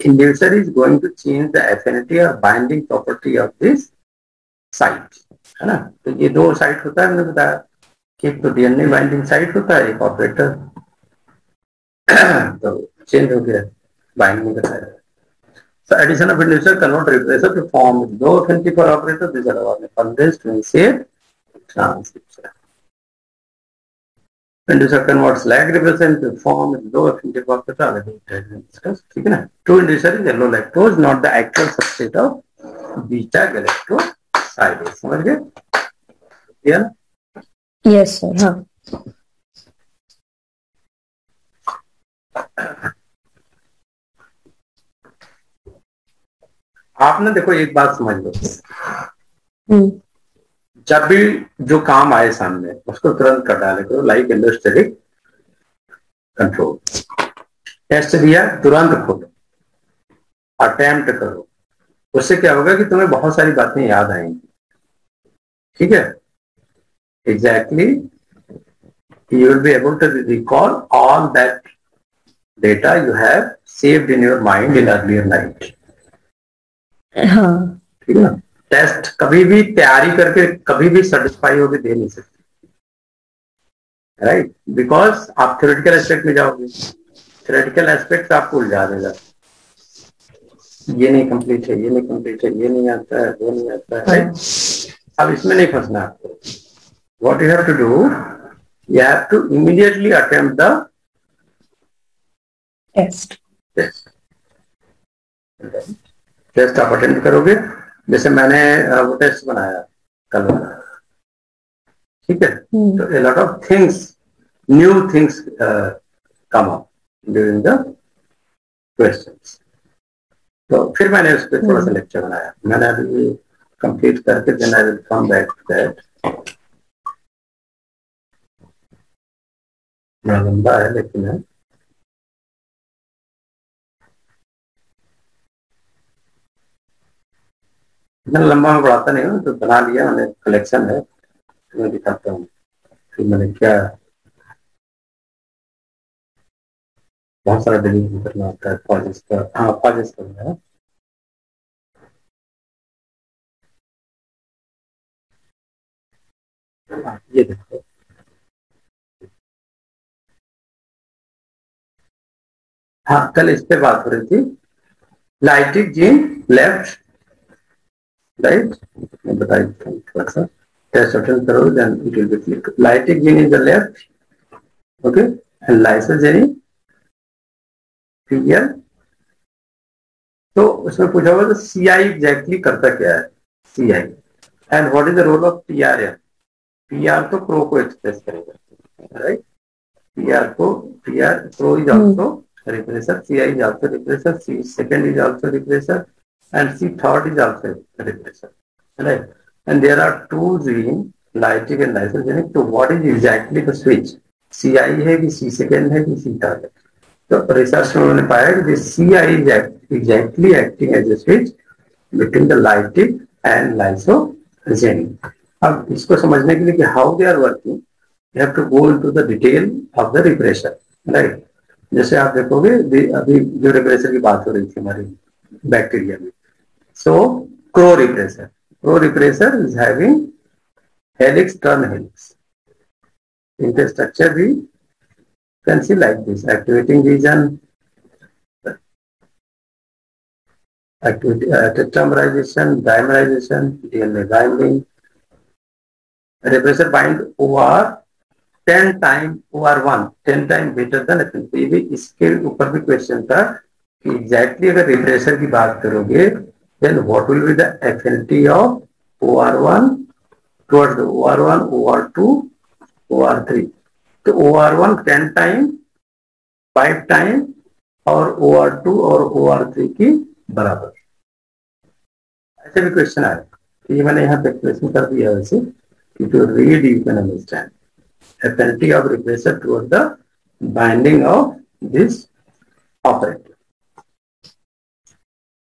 inducer is going to change the affinity or binding property of this site है ना तो ये दो site होता है मैंने बताया एक तो डीएनए बाइंडिंग साइट होता है, एक ऑपरेटर तो चेंज हो गया बाइंडिंग का site so addition of individual can not replace a form with two authentic for operator this are our condensed in से ट्रांसक्रिप्शन ठीक है ना? Yes, sir. हाँ. आपने देखो एक बात समझ लो हम्म. जब भी जो काम आए सामने उसको तुरंत कर डाले करो लाइक इंडस्ट्रिक कंट्रोल टेस्ट दिया तुरंत खोलो अटेम्प्ट करो उससे क्या होगा कि तुम्हें बहुत सारी बातें याद आएँगी ठीक है exactly you will be able to recall all that data you have saved in your mind in earlier night. हाँ। ठीक है टेस्ट कभी भी तैयारी करके कभी भी सेटिस्फाई होकर दे नहीं सकते। राइट बिकॉज़ आप थ्योरेटिकल एस्पेक्ट में जाओगे थ्योरेटिकल एस्पेक्ट आपको उलझा देगा। ये नहीं कंप्लीट है ये नहीं कंप्लीट है ये नहीं आता है वो नहीं आता है। Right? अब इसमें नहीं फंसना आपको। What you have to do you have to immediately attempt the test test test आप अटेंड करोगे। जैसे मैंने वो टेस्ट बनाया कल ठीक है? हम्म, तो a lot of things new things uh, come up during the questions. तो फिर मैंने उस पर थोड़ा सा हम्म। लेक्चर बनाया। मैंने अभी कंप्लीट करके then I will come back to that बड़ा लंबा है लेकिन है इतना लंबा मैं बढ़ाता नहीं हूँ तो बना लिया मैंने कलेक्शन है। तो मैं दिखाता हूँ। फिर मैंने क्या बहुत सारा डिलीवरी करना होता है पॉजिस का। हाँ पॉजिस करना है। हाँ, ये देखो। हाँ कल इस पे बात हो रही थी। लाइटिक जीन लेफ़्ट राइट मैं करो then it lytic gene is the left okay and lysogeny clear तो उसमें पूछा हुआ तो सी आई एग्जैक्टली करता क्या है? C I and what is the role of P R M P R तो प्रो को एक्सप्रेस करेगा राइट पी आर को P R pro is also repressor C I is also repressor C second is also repressor and C third is also repressor. Right? And there are two gene, lytic and lysogenic. So what is exactly the switch? CI है कि C second है कि C third है तो research में उन्होंने पाया कि CI is act- exactly acting as a switch between the lytic and lysogenic. अब इसको समझने के लिए कि how they are working, you have to go into the detail of the repressor. Right? जैसे आप देखोगे अभी जो रिप्रेशर की बात हो रही थी हमारी बैक्टीरिया में। So cro repressor cro repressor is है हेलिक्स टर्न हेलिक्स इंफ्रास्ट्रक्चर भी can see like this activating region tetramerization dimerization DNA binding repressor bind O R 10 time OR1, 10 time better than FN. तो ये भी इसके ऊपर भी question था कि एग्जैक्टली अगर रिप्रेसर की बात करोगे then what will be the affinity of O R one be the affinity of OR1 towards the OR1, OR2, OR3. तो OR1 10 टाइम 5 टाइम और OR2 और ओ आर थ्री की बराबर ऐसे भी क्वेश्चन आए तो ये मैंने यहाँ पे क्वेश्चन कर दिया वैसे कि to read you can understand affinity of repressor toward the binding of this operator.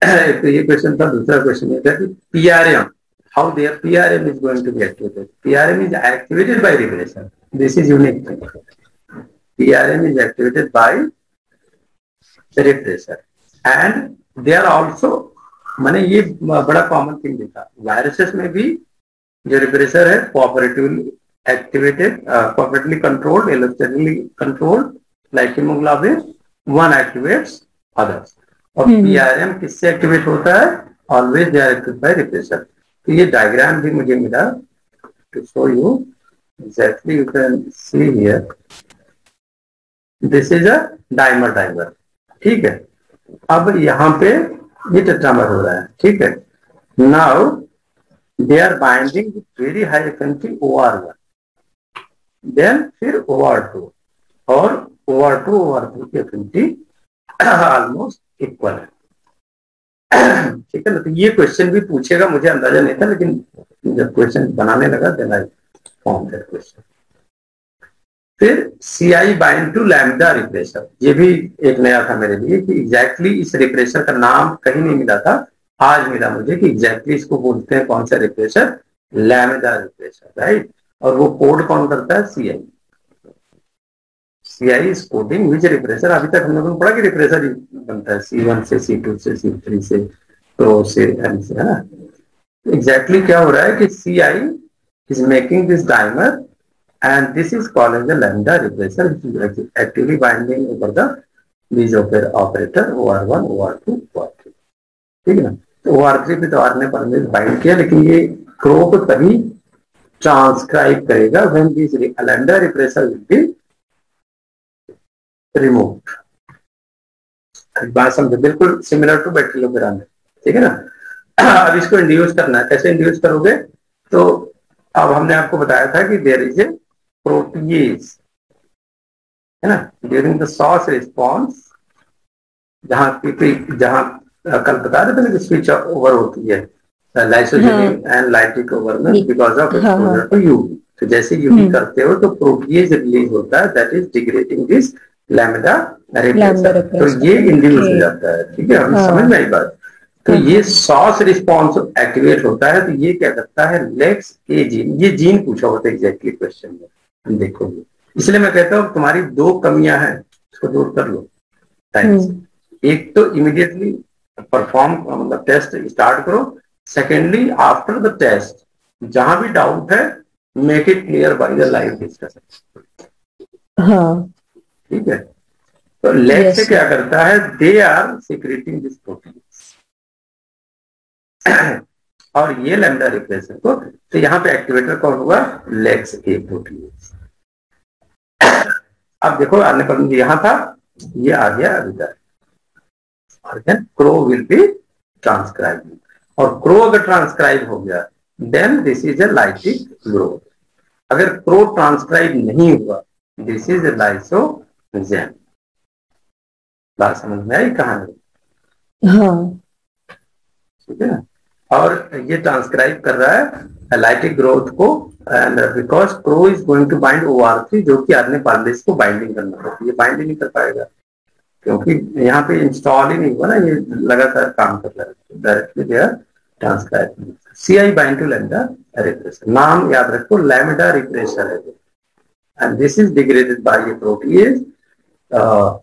एक तो ये क्वेश्चन था दूसरा क्वेश्चन ये था कि PRM how there PRM is going to be activated PRM is activated by repressor this is unique thing PRM is activated by repressor and they are also मैंने ये बड़ा कॉमन थिंग देखा. Viruses में भी जो रिप्रेसर है cooperatively activated, uh, cooperatively controlled, electrically controlled, like hemoglobin, one activates others. और। PRM किससे एक्टिवेट होता है? Always they are active by repressor तो ये डायग्राम भी मुझे मिला to show you exactly you can see here this is a dimer dimer ठीक है? अब यहाँ पे ये टेट्रामर हो रहा है। ठीक है? Now they are binding very high affinity OR1 then फिर OR2 और OR2 OR3 की एफिनिटी ऑलमोस्ट इक्वल है। ठीक है ना? तो ये क्वेश्चन भी पूछेगा, मुझे अंदाज़ा नहीं था, लेकिन जब क्वेश्चन बनाने लगा then I form that question फिर C I bind to lambda repressor ये भी एक नया था मेरे लिए कि एग्जैक्टली इस रिप्रेशर का नाम कहीं नहीं मिला था। आज मिला मुझे कि एग्जैक्टली इसको बोलते हैं कौन सा रिप्रेसर लैम्डा रिप्रेशर राइट और वो कोड कौन करता है? C I C I is coding which repressor अभी तक हम लोगों ने पढ़ा कि रिप्रेसर बनता है। सी वन से सी टू से सी थ्री से प्रो से एन से, है ना? एग्जैक्टली क्या हो रहा है कि C I is making this dimer and this is repressor actively binding over the these operator O R one O R two O R three ठीक है ना? तो ओ आर थ्री पे तो आर ने बाइंड किया, लेकिन ये क्रो को तभी ट्रांसक्राइब करेगा when this lambda repressor will be remove बात समझो, बिल्कुल सिमिलर टू बैक्टीरियोग्राम ठीक है ना? अब इसको इंड्यूस करना है। कैसे इंड्यूस करोगे? तो अब हमने आपको बताया था कि देर इज़ ए प्रोटीज है ना? ड्यूरिंग द सॉस रिस्पॉन्स जहाँ जहाँ, कल बता रहे थे ना कि स्विच ओवर होती है। Lysogenic and lytic because of exposure to UV तो जैसे यूवी हम्म। करते हो तो प्रोटीज रिलीज़ होता है that is degrading this lambda repressor तो ये इंड्यूस हो जाता है ठीक है? हम हाँ। समझ में आई बात? तो हाँ। ये सॉस रिस्पॉन्स एक्टिवेट होता है तो ये क्या करता है? जीन ये जीन पूछा होता है एग्जैक्टली क्वेश्चन में। हम देखोगे। इसलिए मैं कहता हूँ तुम्हारी दो कमियाँ हैं इसको दूर कर लो टाइम हम्म। एक तो इमीडिएटली परफॉर्म मतलब टेस्ट स्टार्ट करो सेकेंडली आफ्टर द टेस्ट जहाँ भी डाउट है make it clear by the live discussion हाँ। ठीक है? तो लेग yes, से क्या करता है? They are secreting this protein और ये लेमडा रिप्रेसर को तो यहाँ पे एक्टिवेटर कौन हुआ? लेग्स ए प्रोटीन अब देखो आने पर यहाँ था ये आ गया अभी और then cro will be transcribe और क्रो अगर ट्रांसक्राइब हो गया then this is a lytic growth अगर क्रो ट्रांसक्राइब नहीं हुआ this is a lysogen बात समझ में आई कहानी? हाँ। ठीक है ना? और ये ट्रांसक्राइब कर रहा है लाइटिक ग्रोथ को and because cro is going to bind O R three जो कि आरने पार्लेस को बाइंडिंग करना होगा ये बाइंड नहीं कर पाएगा। क्योंकि यहाँ पे इंस्टॉल ही नहीं हुआ ना ये लगातार काम कर रहा है। डायरेक्टली दे आर सी आई नाम याद रखो रिप्रेसर है uh.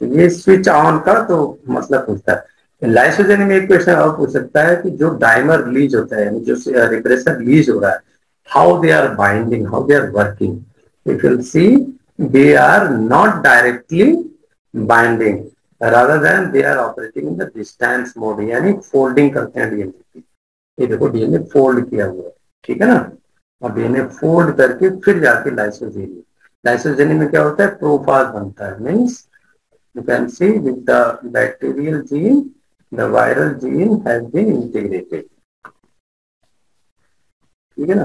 तो ये स्विच ऑन का तो मसला पूछता है। लाइसोजेन में एक क्वेश्चन और पूछ सकता है कि जो डाइमर रिलीज़ होता है, यानी जो रिप्रेसर रिलीज़ हो रहा है how they are binding how they are working if will see they are not directly binding rather than they are operating in the distance mode, यानी फोल्डिंग करते हैं डीएनए ये देखो डीएनए फोल्ड किया हुआ है, ठीक है ना? और डीएनए फोल्ड करके फिर जाके लाइसोजेनी लाइसोजेनी में क्या होता है? प्रोफाज बनता है means you can see with the bacterial gene the viral gene has been integrated ठीक है ना?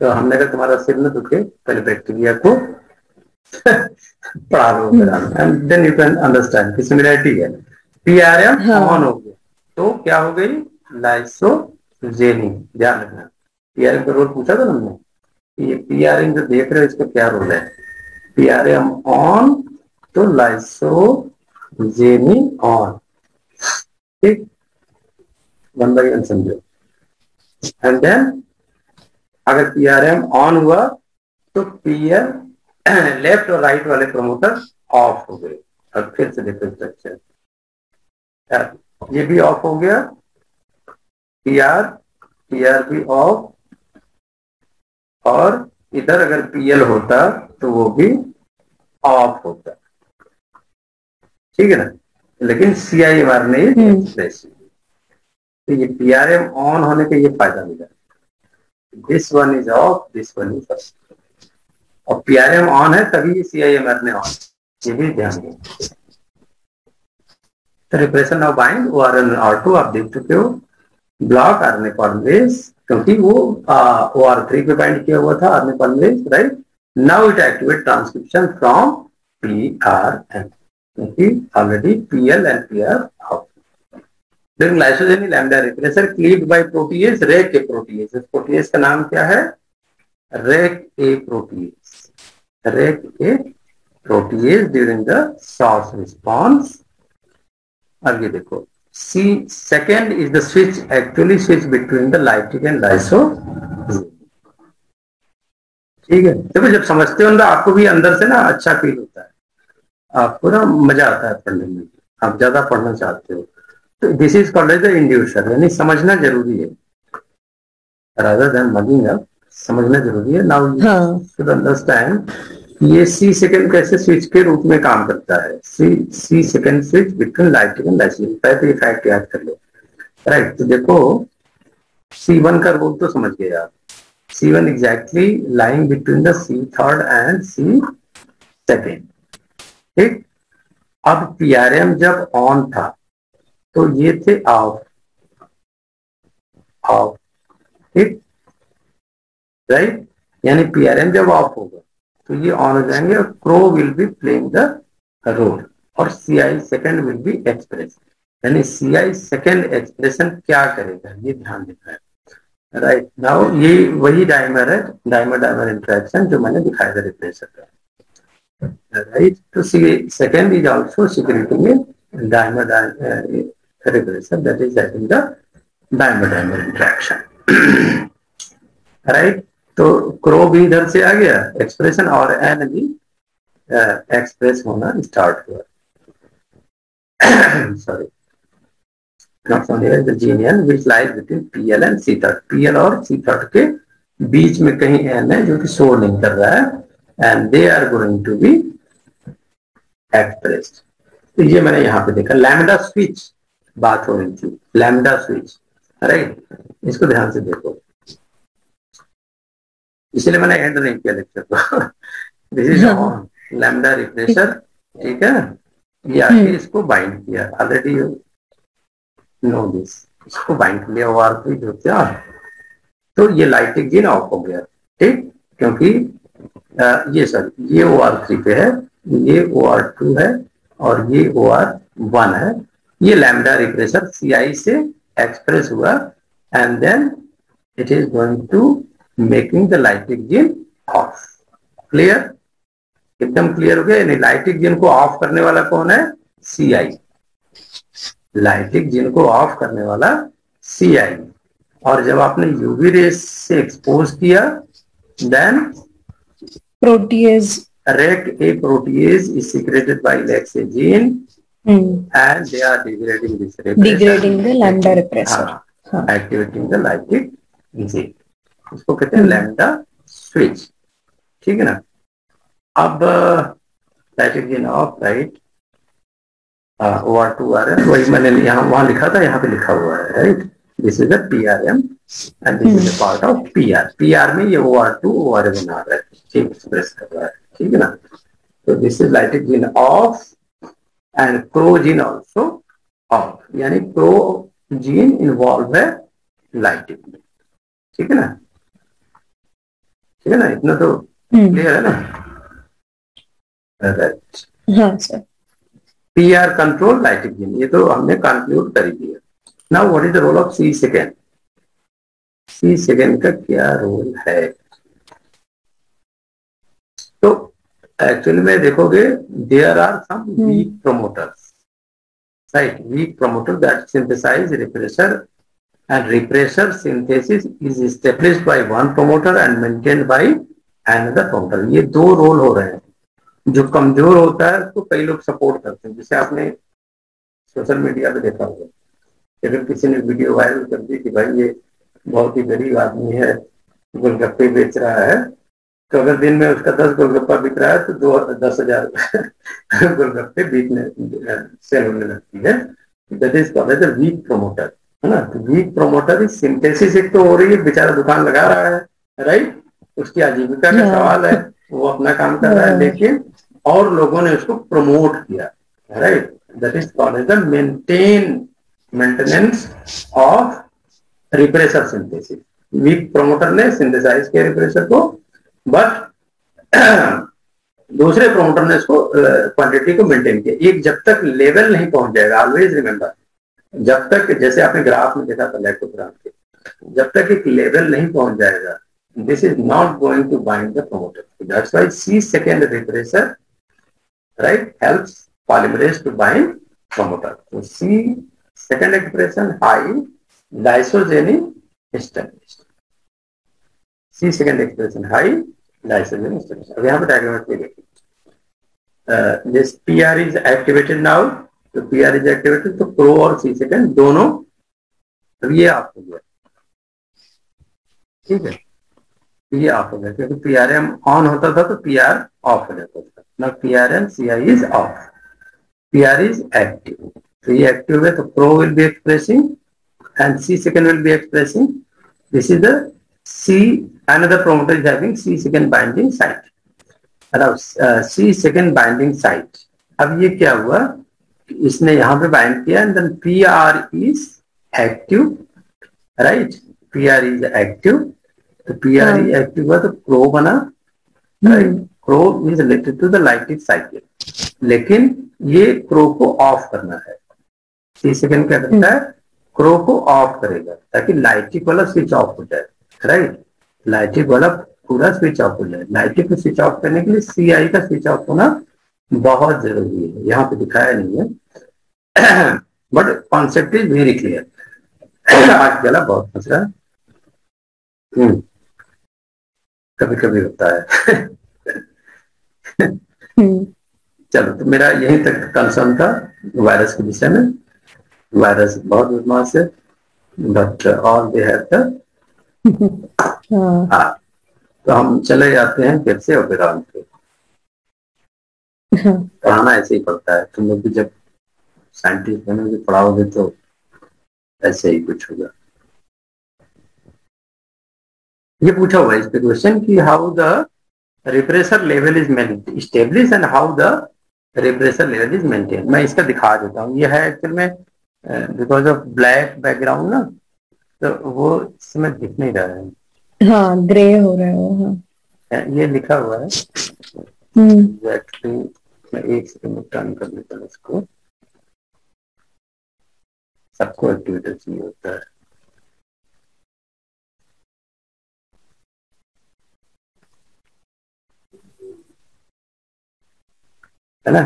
तो हमने कहा तुम्हारा सिर न दुखे, पहले बैक्टीरिया को लो and then you can understand कि सिमिलरिटी है। पीआरएम ऑन हो। गया। तो क्या हो गई? लाइसोजेनी ध्यान रखना। पीआरएम का रोल पूछा था हमने ये पीआरएम जो देख रहे हो इसका क्या रोल है? पीआरएम ऑन तो लाइसो जेनी ऑन ठीक? वन बाई वन समझो। एंड देन अगर पीआरएम ऑन हुआ तो पीआर लेफ़्ट और राइट वाले प्रमोटर ऑफ़ हो गए। और फिर से देखो स्ट्रक्चर ये भी ऑफ़ हो गया। पीआर पीआर भी ऑफ़ और इधर अगर पीएल होता तो वो भी ऑफ़ होता। ठीक है ना? लेकिन सी आई एम आर ने तो ये पी आर एम ऑन होने का ये फ़ायदा मिला। This one is off this one is off और पी आर एम ऑन है, तभी C I mRNA on ये भी ध्यान दें। तो repression of bind O R N R two आप देख चुके हो। ब्लॉक आर ने पॉलिमरेज क्योंकि वो ओ आर थ्री पे बाइंड किया हुआ था RNA polymerase right now it activate transcription from P R M क्योंकि already P L and P R During lysogeny lambda repressor, cleaved by protease REC A protease. इस protease का नाम क्या है? Rec A protease rec A protease during the SOS response आगे देखो C second is the switch actually switch between the lytic and lyso ठीक है? देखो, जब समझते हो ना, आपको भी अंदर से ना अच्छा फील होता है। आपको ना मज़ा आता है पढ़ने में। आप ज़्यादा पढ़ना चाहते हो। तो this is called the inducer यानी समझना ज़रूरी है। राधा धन मगिंग अब समझना ज़रूरी है। नाउ शुड अंडरस्टैंड ये सी सेकेंड कैसे स्विच के रूप में काम करता है। C C second switch between lighting and lighting पहले ये फैक्ट याद कर लो। राइट तो देखो सी वन का रोल तो समझ गए आप। C one exactly line between the C third and C second ठीक? अब पीआरएम जब ऑन था तो ये थे ऑफ़ ऑफ़ ठीक? राइट यानी पीआरएम जब ऑफ़ होगा तो ये ऑन हो जाएँगे और cro will be playing the role और C I second will be express यानी सी आई सेकेंड एक्सप्रेशन क्या करेगा ये ध्यान देना है राइट नाउ ये वही डायमर है डायमर डायमर इंट्रैक्शन जो मैंने दिखाया था रिप्रेसर का right? So second is also secreting a dimer uh, repressor that is having the dimer dimer interaction. right? तो क्रो भी इधर से आ गया एक्सप्रेशन और एन भी एक्सप्रेस होना स्टार्ट हुआ। Sorry not found here the genial which lies between PL और C third के बीच में कहीं N है जो कि शो नहीं कर रहा है, and they are going to be expressed तो ये मैंने यहाँ पे देखा लैमडा स्विच बात हो रही थी। लैमडा स्विच राइट इसको ध्यान से देखो। इसलिए मैंने एंड नहीं किया लेक्चर को। This is on lambda repressor ठीक है? ये आके हम्म। इसको बाइंड किया। ऑलरेडी नो दिस इसको बाइंड लिया ओआर थ्री जो क्या? तो ये लाइटिंग जिन ऑफ़ हो गया ठीक? क्योंकि आ, ये सर ये ओ आर थ्री पे है ये ओ आर टू है और ये ओ आर वन है। ये लैमडा रिप्रेसर सी आई से एक्सप्रेस हुआ and then it is going to making the lytic gene off clear एकदम क्लियर हो गया? यानी लाइटिक जिन को ऑफ़ करने वाला कौन है? सी आई लाइटिक जिन को ऑफ़ करने वाला सी आई और जब आपने यूवी रेस से एक्सपोज किया then protease rec A protease is secreted by lex A and they are degrading degrading the lander activating the lytic gene इसको कहते हैं लैम्डा स्विच ठीक है ना? अब lytic gene off right O R two R M वही मैंने यहाँ, वहाँ लिखा था, यहाँ पे लिखा हुआ है right this is a P R M and this is a part of P R P R में ये O R two O R M बना रहा है ठीक एक्सप्रेस कर रहा है, ठीक है ना? तो this is lytic gene off and pro gene also off यानी प्रो जीन इन्वॉल्व है लाइटिक में ठीक है ना? ठीक है ना? इतना तो क्लियर है ना? राइट हाँ sir P R control lytic gene ये तो हमने कंक्लूड कर दिया now what is the role of C second C second का क्या रोल है? तो एक्चुअली में देखोगे there are some weak promoters right weak promoter that synthesize repressor and repressor synthesis is established by one promoter and maintained by another promoter. ये दो role हो रहे हैं। जो कमज़ोर होता है, उसको कई लोग सपोर्ट करते हैं। जैसे आपने सोशल मीडिया पे देखा होगा। अगर किसी ने वीडियो वायरल कर दी कि भाई ये बहुत ही गरीब आदमी है, गोलगप्पे बेच रहा है तो अगर दिन में उसका दस गोलगप्पा बिक रहा है तो दो दस हज़ार गोलगप्पे बीचने सेल होने लगती है। That is called weak promoter है ना? तो वीक प्रोमोटर सिंथेसिस एक तो हो रही है बेचारा दुकान लगा रहा है राइट उसकी आजीविका का सवाल है वो अपना काम कर रहा है लेकिन और लोगों ने उसको प्रमोट किया right that is called the maintain maintenance of repressor synthesis weak promoter ने सिंथेसाइज किया रिप्रेसर को बट दूसरे प्रोमोटर ने इसको क्वांटिटी को मेंटेन किया। एक जब तक लेवल नहीं पहुँच जाएगा ऑलवेज रिमेंबर जब तक जैसे आपने ग्राफ में देखा था लैकोग्राफ के जब तक एक लेवल नहीं पहुँच जाएगा this is not going to bind the promoter that's why C second repressor right helps polymerase to bind promoter तो C second expression high lysozynic established C second expression high, lysozyme stabilizer अब यहाँ पे diagrammatic देखिए। This P R is activated now तो P R is activated तो pro और C second दोनों अब ये ऑफ़ हो गया। ठीक है? ये ऑफ़ हो गया। क्योंकि पी आर एम ऑन होता था तो पी आर ऑफ़ हो जाता था। ना P R M C I is off P R is active तो ये एक्टिव है तो pro will be expressing and C second will be expressing. This is the C, another promoter is having C second binding site. अब C second. अब ये क्या हुआ? इसने यहाँ पे बाइंड किया and then P R is active right P R is active तो पी आर इज़ एक्टिव हुआ तो प्रो बना right pro is related to the lytic cycle लेकिन ये प्रो को ऑफ़ करना है। सी सेकेंड क्या करता है? क्रो को ऑफ़ करेगा ताकि लाइटिक वाला स्विच ऑफ़ हो जाए राइट लाइटिक वाला पूरा स्विच ऑफ़ हो जाए। लाइटिक को स्विच ऑफ़ करने के लिए सीआई का स्विच ऑफ़ होना बहुत ज़रूरी है। यहाँ पे दिखाया नहीं है। But concept is very clear आज गला बहुत फंस रहा है। कभी कभी होता है। चलो तो मेरा यही तक कंसर्न था वायरस के विषय में। वायरस बहुत बदमाश है। बट ऑल दे हैव हाँ। तो हम चले जाते हैं फिर से ओपेरॉन पे। पढ़ाना ऐसे ही पड़ता है। तुम लोग भी जब साइंटिस्ट बनोगे पढ़ाओगे तो ऐसे ही कुछ होगा। ये पूछा हुआ इस पे क्वेश्चन कि how the repressor level is establish and how the repressor level is maintain मैं इसका दिखा देता हूँ। ये है एक्चुअल में बिकॉज़ ऑफ़ ब्लैक बैकग्राउंड ना तो वो इसमें दिख नहीं रहा है। हाँ ग्रे हो रहा है वो हाँ। ये लिखा हुआ है। हम्म। एग्जैक्टली मैं एक सेकंड में टर्न कर लेता हूँ इसको। सबको एक्टिवेटर चाहिए होता है। है ना?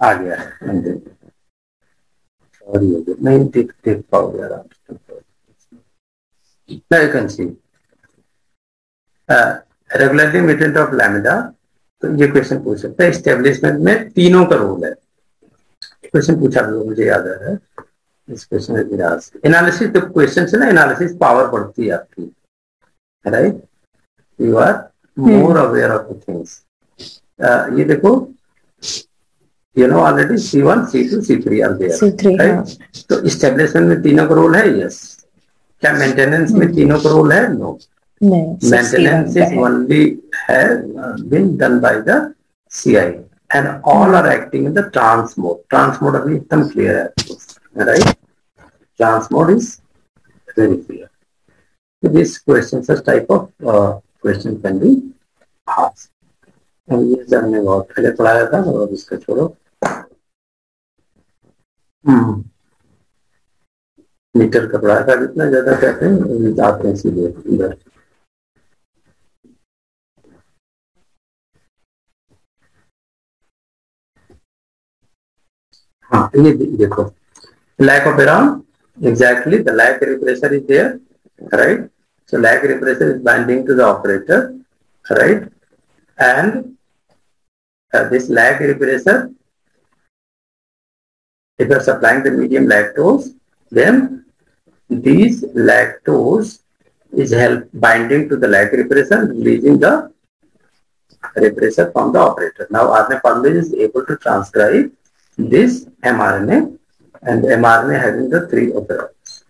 आ गया सॉरी हो गया नहीं देख देख पाओगे आराम से you can see uh, regularity mutant of lambda तो ये क्वेश्चन पूछ सकते हैं। स्टेब्लिशमेंट में तीनों का रोल है। क्वेश्चन पूछा भी मुझे याद आ रहा है। इस क्वेश्चन एनालिसिस तो क्वेश्चन से ना एनालिसिस पावर बढ़ती है आपकी। Right you are more aware of the things ये देखो you know already C1, C2, C3 are there. C3, right? हाँ. तो स्टेब्लिशमेंट में तीनों का रोल है? यस क्या मेंटेनेंस में तीनों का रोल है? नो मेंटेनेंस इज़ ओनली है। Been done by the CI And all are acting in the trans mode trans mode अभी एकदम क्लियर है right trans mode is very clear So this question, such type of uh, question can be asked. अब ये sir ने बहुत पहले पढ़ाया था और इसको छोड़ो हम्म मीटर का पढ़ाया था इतना ज्यादा कहते हैं जाते हैं सीधे हाँ ये देखो lack of around exactly the lag repressor is there right so lag repressor is binding to the operator right and uh, this lag repressor if you are supplying the medium lactose then these lactose is help binding to the lag repressor releasing the repressor from the operator now RNA polymerase is able to transcribe this mRNA and mRNA having the three operands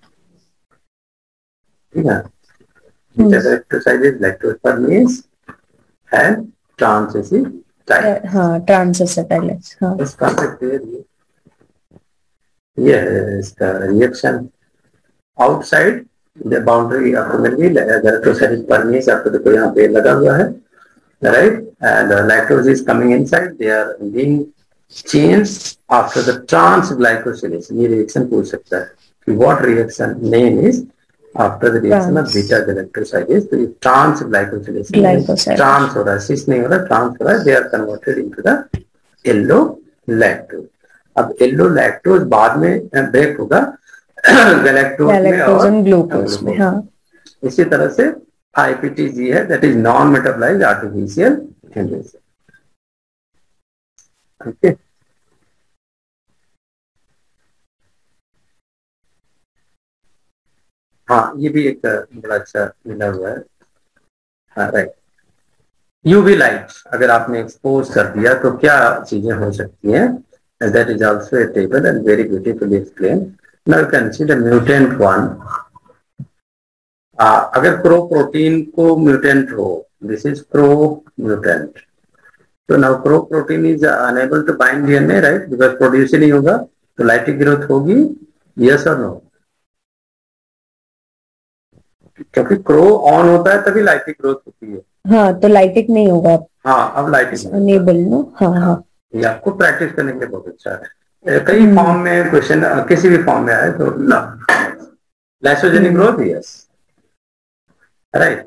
ठीक है? Tetrahydrocyte is lactose permease and transacetylase हाँ transacetylase हाँ. इसका ये ये है इसका reaction outside the boundary approximately galactoside is permease आपको देखो यहाँ पे लगा हुआ है right and lactose is coming inside they are being change after the transglycosylation ये रिएक्शन पूछ सकता है कि what reaction name is after the reaction of beta galactosidase तो ये ट्रांसग्लाइकोसिलेशन Glycoside. ट्रांस हो रहा है सिस नहीं हो रहा ट्रांस हो रहा है they are converted into the yellow lactose अब येलो लैक्टोज बाद में ब्रेक होगा गैलेक्टोज में और ग्लूकोज में हाँ। इसी तरह से IPTG है that is non-metabolized artificial intelligence. हाँ ये भी एक बड़ा अच्छा मिला हुआ है। हाँ राइट यूवी लाइट अगर आपने एक्सपोज कर दिया तो क्या चीज़ें हो सकती हैं? That is also a table and very beautifully explain now consider mutant one अगर प्रो प्रोटीन को म्यूटेंट हो दिस इज़ प्रो म्यूटेंट तो now pro protein is unable to bind DNA right because produce ही नहीं होगा तो lytic growth होगी yes और no क्योंकि क्रो ऑन होता है तभी लाइटिक ग्रोथ होती है। हाँ तो लाइटिक नहीं होगा। हाँ अब लाइटिक अनेबल नो हाँ। हाँ ये आपको प्रैक्टिस करने के लिए बहुत अच्छा है। कई फॉर्म में क्वेश्चन किसी भी फॉर्म में आए तो lysogenic growth yes right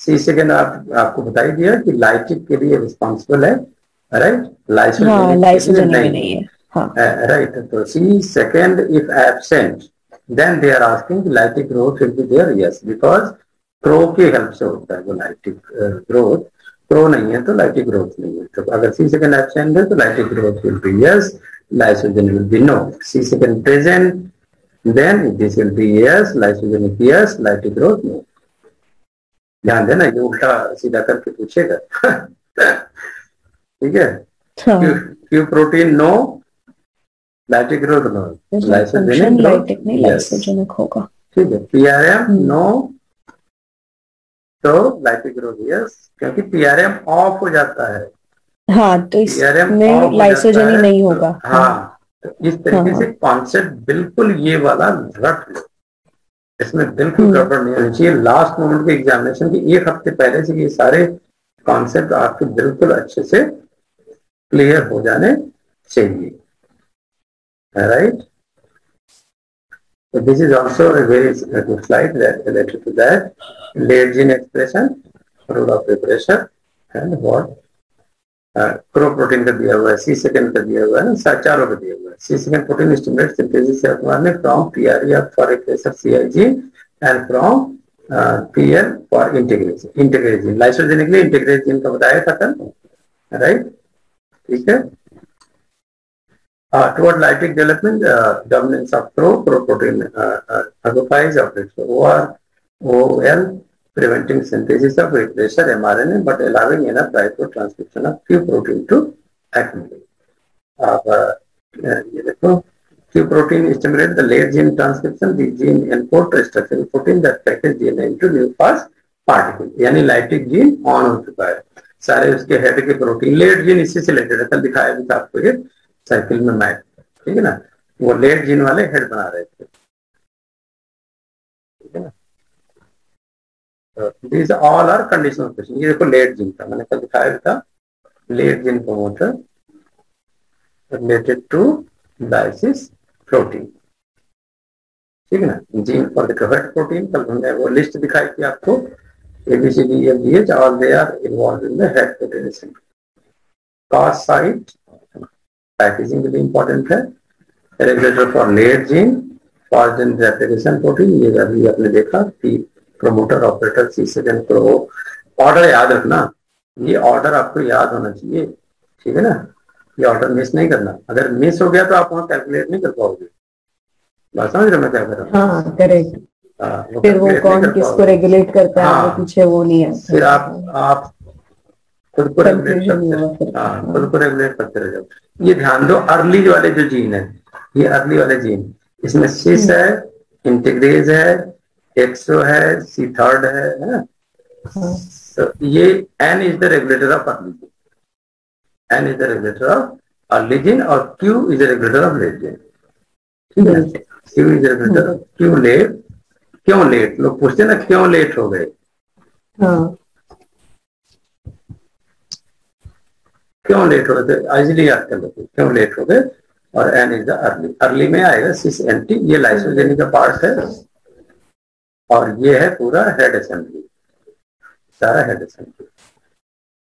c second आप आपको बता ही दिया कि lytic के लिए रिस्पॉन्सिबल है राइट लाइसोजेनिक नहीं है। राइट तो C second if absent then they are asking lytic growth will be there yes because pro की हेल्प से होता है वो लाइटिक ग्रोथ प्रो नहीं है तो लाइटिक ग्रोथ नहीं है। तो अगर सी सेकेंड एबसेंट है तो lytic growth will be yes lysogen will be no C second present then this will be yes lysogen yes lytic growth no ध्यान देना ये उल्टा सीधा करके पूछेगा। ठीक है? Q protein no lytic growth no lysogenic होगा। ठीक है पीआरएम नो तो लाइटिक ग्रोथ यस क्योंकि पीआरएम ऑफ़ हो जाता है। हाँ तो इसमें लाइसोजेनी नहीं होगा। हाँ तो इस तरीके से कॉन्सेप्ट बिल्कुल ये वाला रट लो। इसमें बिल्कुल गड़बड़ नहीं होनी चाहिए लास्ट मोमेंट के एग्जामिनेशन के एक हफ़्ते पहले से ये सारे कॉन्सेप्ट आपके बिल्कुल अच्छे से क्लियर हो जाने चाहिए। Right this is also very good slide related to that late gene expression role of preparation and what cro protein का दिया हुआ है सी सेकेंड का दिया हुआ है चारों का दिया हुआ है। C second protein stimulate synthesis ने from PRE for replacer CIG and from PL for integration integrase lysogenically integrase का बताया था कल राइट ठीक है? Uh, toward lytic development, uh, dominance of pro, pro-protein uh, uh, agophiles operates OR, OL, preventing synthesis of replacer mRNA, but allowing enough transcription of few protein to accumulate. Uh, uh, ये देखो few protein stimulate the late gene transcription, the gene encode structural protein that package DNA into new fast particle. यानी lytic gene on हो चुका है सारे उसके head के protein late gene इसी से है कल दिखाया भी था आपको ये साइकिल में मैट ठीक है ना वो लेट जीन वाले हेड बना रहे थे ठीक है ना these all are conditional question ये देखो लेट जीन का मैंने कल दिखाया था। Late gene promoter related to diocese protein ठीक है ना? Gene for the covered protein कल हमने वो लिस्ट दिखाई थी आपको। ABCD F D H all they are involve in the head protein cost site packaging लिए इंपॉर्टेंट है। रेगुलेटर फॉर लेट जीन फॉर्जन रेप्लिकेशन प्रोटीन ये अभी आपने देखा कि promoter operator C second pro order याद रखना। ये ऑर्डर आपको याद होना चाहिए ठीक है ना? ये ऑर्डर मिस नहीं करना। अगर मिस हो गया तो आप वहाँ कैलकुलेट नहीं कर पाओगे। बात समझ रहे मैं क्या कर रहा हूँ? करेक्ट हाँ, फिर वो कौन किसको रेगुलेट करता है हाँ, पीछे वो नहीं है। फिर आप आप खुद को रेगुलेट करते हाँ खुद को रेगुलेट करते रह। जाओ ये ध्यान दो अर्ली वाले जो जीन है ये अर्ली वाले जीन इसमें सिस है इंटीग्रेज है एक्सो है सी थर्ड है ना? तो ये N is the regulator of early gene N is the regulator of early gene और Q is the regulator of late gene ठीक है। Q is regulator Q late क्यों लेट लोग पूछते ना क्यों लेट हो गए? क्यों लेट हो गए? इजिली याद कर लो क्यों लेट हो गए? और N is the early early में आएगा सिस एन टी ये लाइसोजेनी का पार्ट है। और ये है पूरा हेड असेंबली सारा हेड असेंबली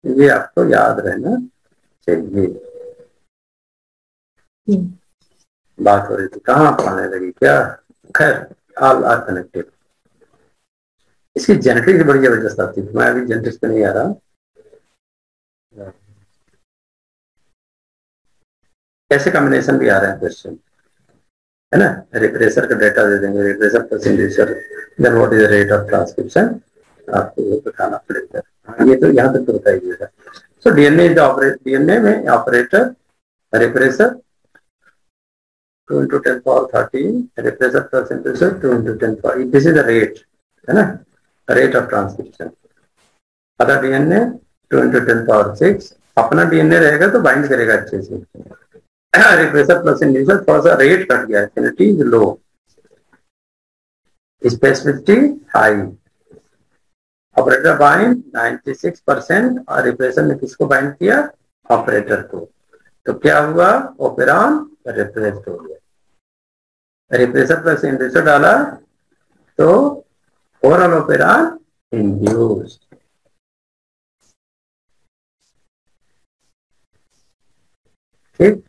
ये आपको याद रहना चाहिए। हम्म। बात हो रही थी कहाँ पाने लगी क्या? खैर ऑल आर कनेक्टेड इसकी जेनेटिक्स बड़ी ज़बरदस्त आती थी मैं अभी जेनेटिक्स पे नहीं आ रहा। कैसे कॉम्बिनेशन भी आ रहे हैं क्वेश्चन है ना? रिप्रेसर का डेटा दे देंगे repressor percentage then what is the rate of transcription आपको ये बताना पड़ेगा। हाँ, ये तो यहाँ तक तो बताइएगा सो डीएनए इज़ डीएनए में operator repressor 2 into 10 power 13 represent percentage 2 into 10 power this is the rate है ना? Rate of transcription. Other DNA 2 into 10 power 6 अपना डीएनए रहेगा तो बाइंड करेगा अच्छे से। रिप्रेसर प्लस इंडिविजुअल थोड़ा सा रेट कट गया affinity is low specificity high operator bind 96 percent और रिप्रेसर ने किसको बाइंड किया? ऑपरेटर को। तो क्या हुआ? ओपेरॉन रिप्रेस हो गया। रिप्रेसर प्लस इंड्यूसर डाला तो ओवरऑल ओपेरॉन इंड्यूस्ड ठीक?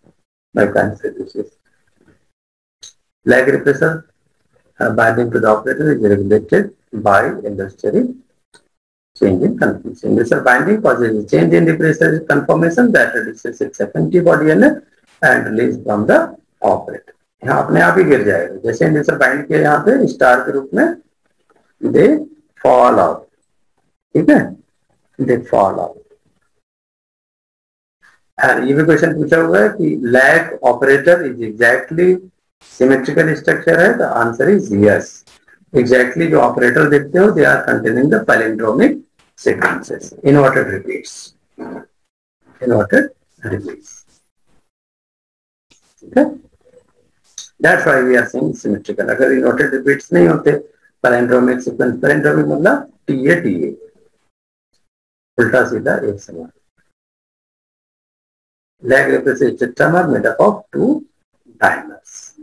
by consideration. Lag repressor uh, binding to the operator is regulated by industry change in conformation. Inducer binding causes change in repressor conformation that reduces its antibody and release from the operator. यहाँ अपने आप ही गिर जाएगा जैसे inducer bind किया यहाँ पे star के रूप में दे फॉल आउट ठीक है दे फॉल आउट ये भी क्वेश्चन पूछा हुआ है कि lac operator is exactly symmetrical structure है the answer is yes exactly जो ऑपरेटर देखते हो they are containing the palindromic inverted repeats inverted repeats ठीक है? That's why we are saying symmetrical अगर इनवर्टेड रिपीट्स नहीं होते पैलिंड्रोमिक सीक्वेंस पैलिंड्रोमिक मतलब टी ए टी ए उल्टा सीधा एक समान। Leg represents tetramer made up of two dimers.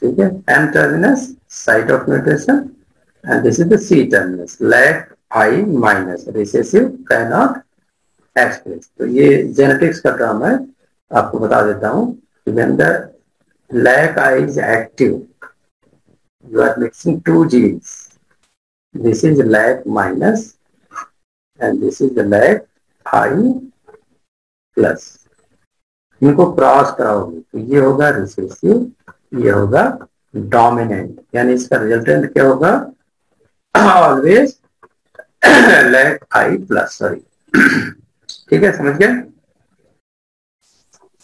ठीक है M terminus site of mutation and this is the C terminus lag I minus recessive cannot express. तो ये genetics का ड्रामा है आपको बता देता हूँ when the lag I is active you are mixing two genes. This is lag minus and this is the lag I plus इनको cross कराओगे तो ये होगा रिसेसिव ये होगा डोमिनेंट यानी इसका रिजल्टेंट क्या होगा? Always late I plus sorry ठीक है समझ गए?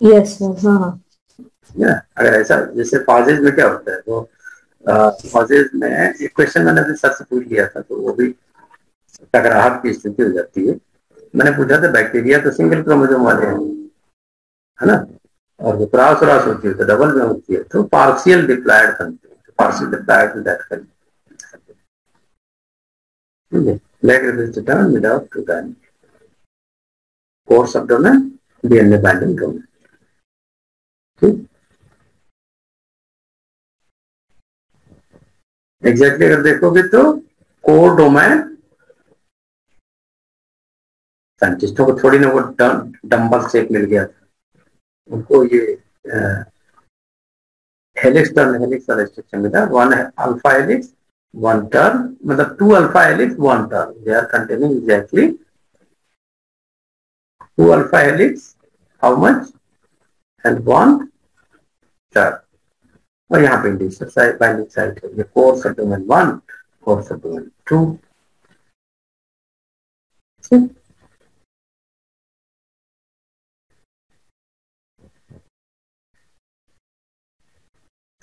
यस हाँ, हाँ. अगर ऐसा जैसे पॉजेज में क्या होता है वो पॉजेज में एक क्वेश्चन मैंने सर से पूछ लिया था तो वो भी टकराहट की स्थिति हो जाती है। मैंने पूछा था बैक्टीरिया तो सिंगल क्रोमोजोम वाले हैं, है ना? और जो क्रॉस क्रॉस होती है तो डबल में होती है तो पार्शियल डिप्लाइड बनते हैं पार्शियल डिप्लाइड दैट कर ठीक है let turn without two time course abdomen DNA binding domain exactly अगर देखोगे तो कोर डोमेन साइंटिस्टों को थोड़ी ना वो डम्बल शेप मिल गया था। उनको ये हेलिक्स टर्न, हेलिक्स वाला स्ट्रक्चर मिला। One alpha helix one turn मतलब two alpha helix one turn they are containing exactly two alpha helix how much and one turn और यहाँ पे इंडिविजुअल साइड बाइंडिंग साइड है। ये core subdomain one core subdomain two ठीक?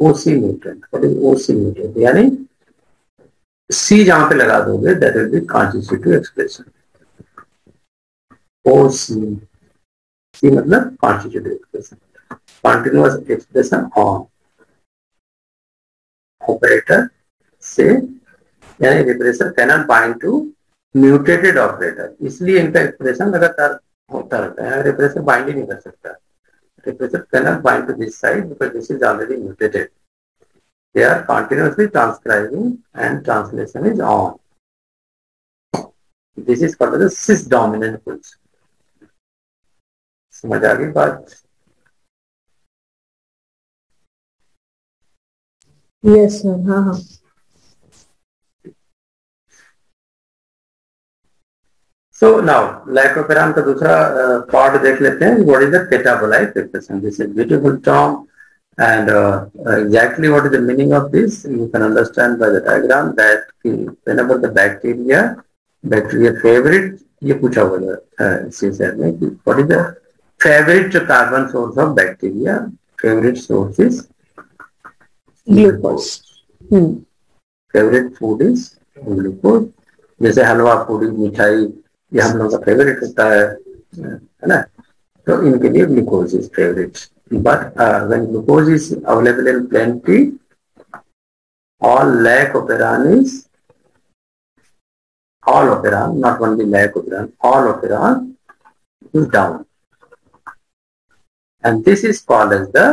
OC mutant what is OC mutant यानी C जहाँ पे लगा दोगे that will be constitutive expression OC C मतलब constitutive expression continuous expression on. Operator से, यानी repressor cannot bind to mutated operator इसलिए इनका एक्सप्रेशन लगातार होता रहता है रिप्रेसर बाइंड ही नहीं कर सकता। Repressor cannot bind to this side because this is already mutated they are continuously transcribing and translation is on. This is called as cis dominant position. समझ आ गई बात यस सर हाँ हाँ सो नाउ लाइकोपेराम का दूसरा पार्ट uh, देख लेते हैं। What is the catabolize depression this is beautiful term and exactly what is the meaning of this you can understand by the diagram that की whenever the bacteria bacteria favourite ये पूछा हुआ है C sir ने कि what is the favourite carbon source of bacteria favourite source is glucose favourite food is glucose जैसे हलवा पूरी मिठाई ये हम लोग का फेवरेट होता है है ना तो इनके लिए glucose is favourite but when glucose is available in plenty all lack operan is all operan not only lack operan all operan is down and this is called as the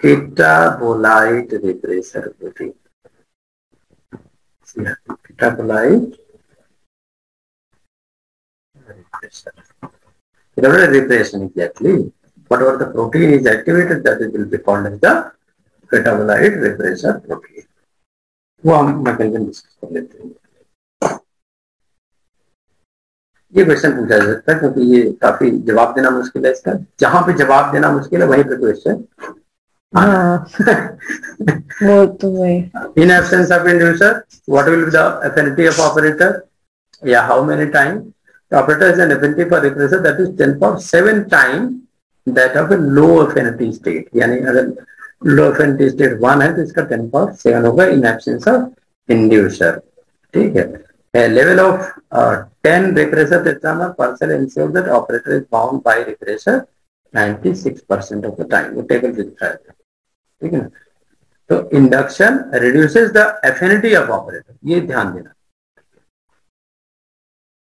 catabolite repressor protein. See, catabolite repressor. Whatever repression exactly, whatever the protein is activated, that it will be called as the catabolite repressor protein. वो हम mechanism discuss कर लेते हैं ये question पूछा जा सकता है क्योंकि ये काफ़ी जवाब देना मुश्किल है इसका जहाँ पे जवाब देना मुश्किल है वहीं पे क्वेश्चन हाँ वो तो वही In absence of inducer, what will be the affinity of operator? Yeah, how many times? The operator is an affinity for repressor that is 10 power 7 times that of a low affinity state. यानी अगर low affinity state 1 है तो इसका 10 power 7 होगा in absence of inducer. ठीक है of uh, 10 repressor tetramer partially ensures that operator is bound by repressor 96% of the time. वो table पे दिखाया था ठीक है ना तो induction reduces the affinity of operator ये ध्यान देना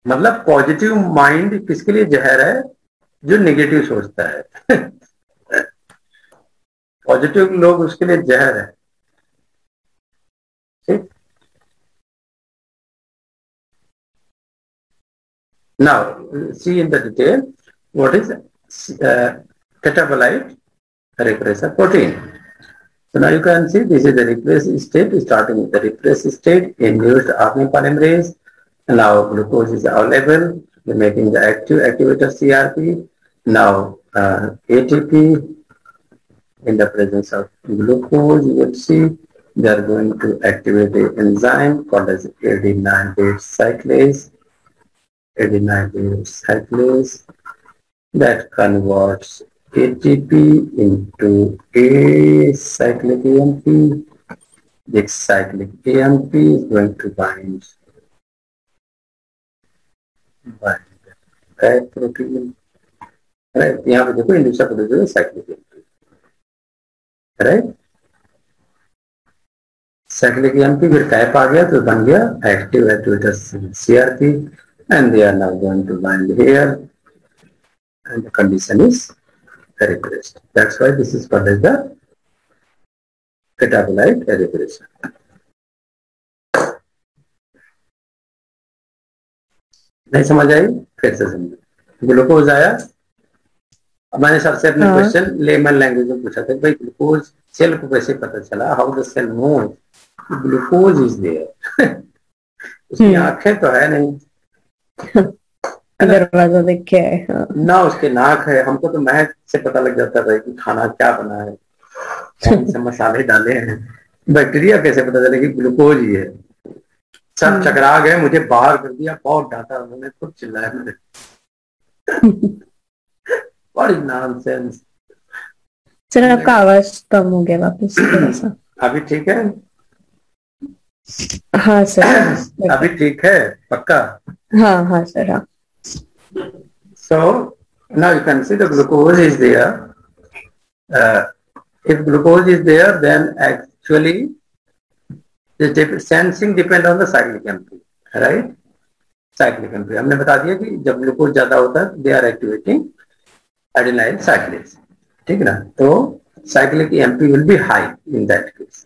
मतलब पॉजिटिव माइंड किसके लिए जहर है? जो नेगेटिव सोचता है। पॉजिटिव लोग उसके लिए जहर है। ना see in the detail what is catabolite repressor protein so ना you can see this is the repress state starting the repress state in used army polymerase Now glucose is available, making the active activator CRP. Now uh, ATP in the presence of glucose, you would see they are going to activate the enzyme called as adenine-based cyclase. Adenine-based cyclase that converts ATP into a cyclic AMP. This cyclic AMP is going to bind bind that protein. Right? यहाँ पे देखो induction produce है cyclic AMP right cyclic AMP फिर type आ गया तो बन गया active activator CRP and they are now going to bind here and the condition is repressed. That's why this is called as the catabolite repression. नहीं समझ आई? फिर से समझो ग्लूकोज आया। मैंने सबसे अपने क्वेश्चन लेमन लैंग्वेज में पूछा था भाई ग्लूकोज सेल को कैसे पता चला? How the cell know glucose is there उसकी हम्म। आँखें तो है नहीं। दरवाज़ा देख हाँ। ना उसके नाक है। हमको तो महक से पता लग जाता था कि खाना क्या बना है। कौन से मसाले डाले हैं। बैक्टीरिया कैसे पता चले कि ग्लूकोज ही है? सब हम्म। चकरा गए मुझे बाहर कर दिया बहुत डांटा उन्होंने खुद चिल्लाया मुझे। बड़ी नॉनसेंस सर आपका आवाज़ कम हो गया वापस थोड़ा सा। अभी ठीक है? हाँ सर। अभी ठीक है? पक्का? हाँ हाँ सर हाँ। So now you can see the glucose is there. Uh, if glucose is there, then actually the sensing depend on the cyclic MP, right? Cyclic MP. हमने बता दिया कि जब ग्लूकोज ज़्यादा होता है they are activating adenylate cyclase ठीक है ना? तो cyclic AMP will be high in that case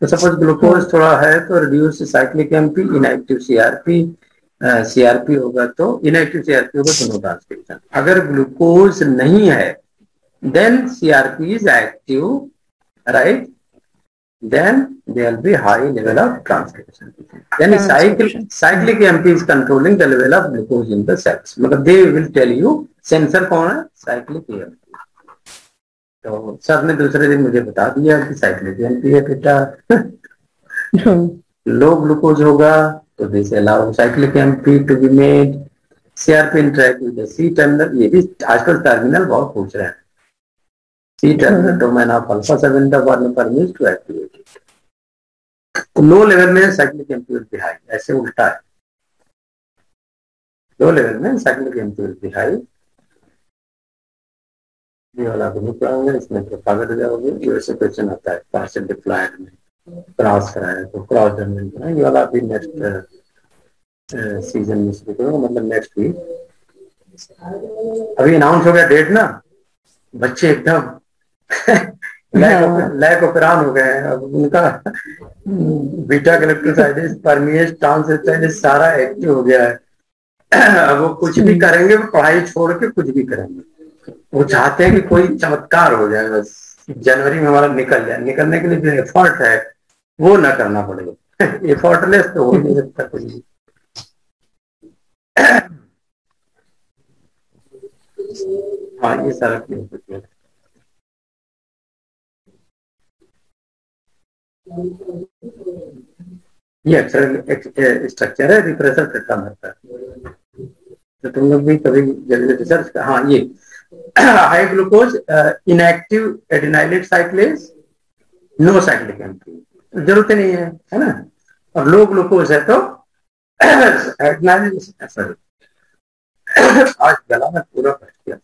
तो सपोज़ ग्लूकोज थोड़ा है तो reduce cyclic AMP inactive CRP CRP होगा तो इनएक्टिव सीआरपी होगा तो नो ट्रांसक्रिप्शन अगर ग्लूकोज नहीं है then CRP is active right then there will be high level of transcription. Then Transcription. cyclic MP is controlling the level of glucose in the cells. मतलब they will tell you sensor कौन है cyclic AMP. तो sir ने दूसरे दिन मुझे बता दिया कि cyclic AMP है बेटा लो ग्लूकोज होगा तो this allow cyclic AMP to be made CRP interact with C terminal ये भी आजकल टर्मिनल बहुत पूछ रहे हैं C terminal domain of alpha seven the one permit to activate it low level में cyclic AMP will be high ऐसे उल्टा है। लो लेवल में cyclic AMP will be high ये वाला भी इसमें तो पागल क्वेश्चन आता है पार्सल में क्रॉस कराया तो क्रॉस जर्नल का ये वाला भी नेक्स्ट सीज़न में शुरू करूँगा मतलब नेक्स्ट वीक अभी अनाउंस हो गया डेट ना? बच्चे एकदम लैक ऑपरान हो गए हैं। अब उनका बीटा गलेक्टोसाइटिस परमिएज ट्रांसएस्टाइटिस सारा एक्टिव हो गया है। अब वो कुछ भी करेंगे वो पढ़ाई छोड़ के कुछ भी करेंगे। वो चाहते हैं कि कोई चमत्कार हो जाए बस जनवरी में हमारा निकल जाए। निकलने के लिए जो एफर्ट है वो ना करना पड़ेगा एफर्टलेस तो हो ही नहीं सकता कुछ भी। हाँ ये सारा क्लियर है ये स्ट्रक्चर है रिप्रेसर करता मरता है तो तुम लोग भी कभी जल्दी रिसर्च हाँ ये। High glucose inactive adenylate cyclase no cyclic entry ज़रूरत नहीं है है ना? और लो ग्लूकोज है तो सॉरी आज गला में पूरा फट गया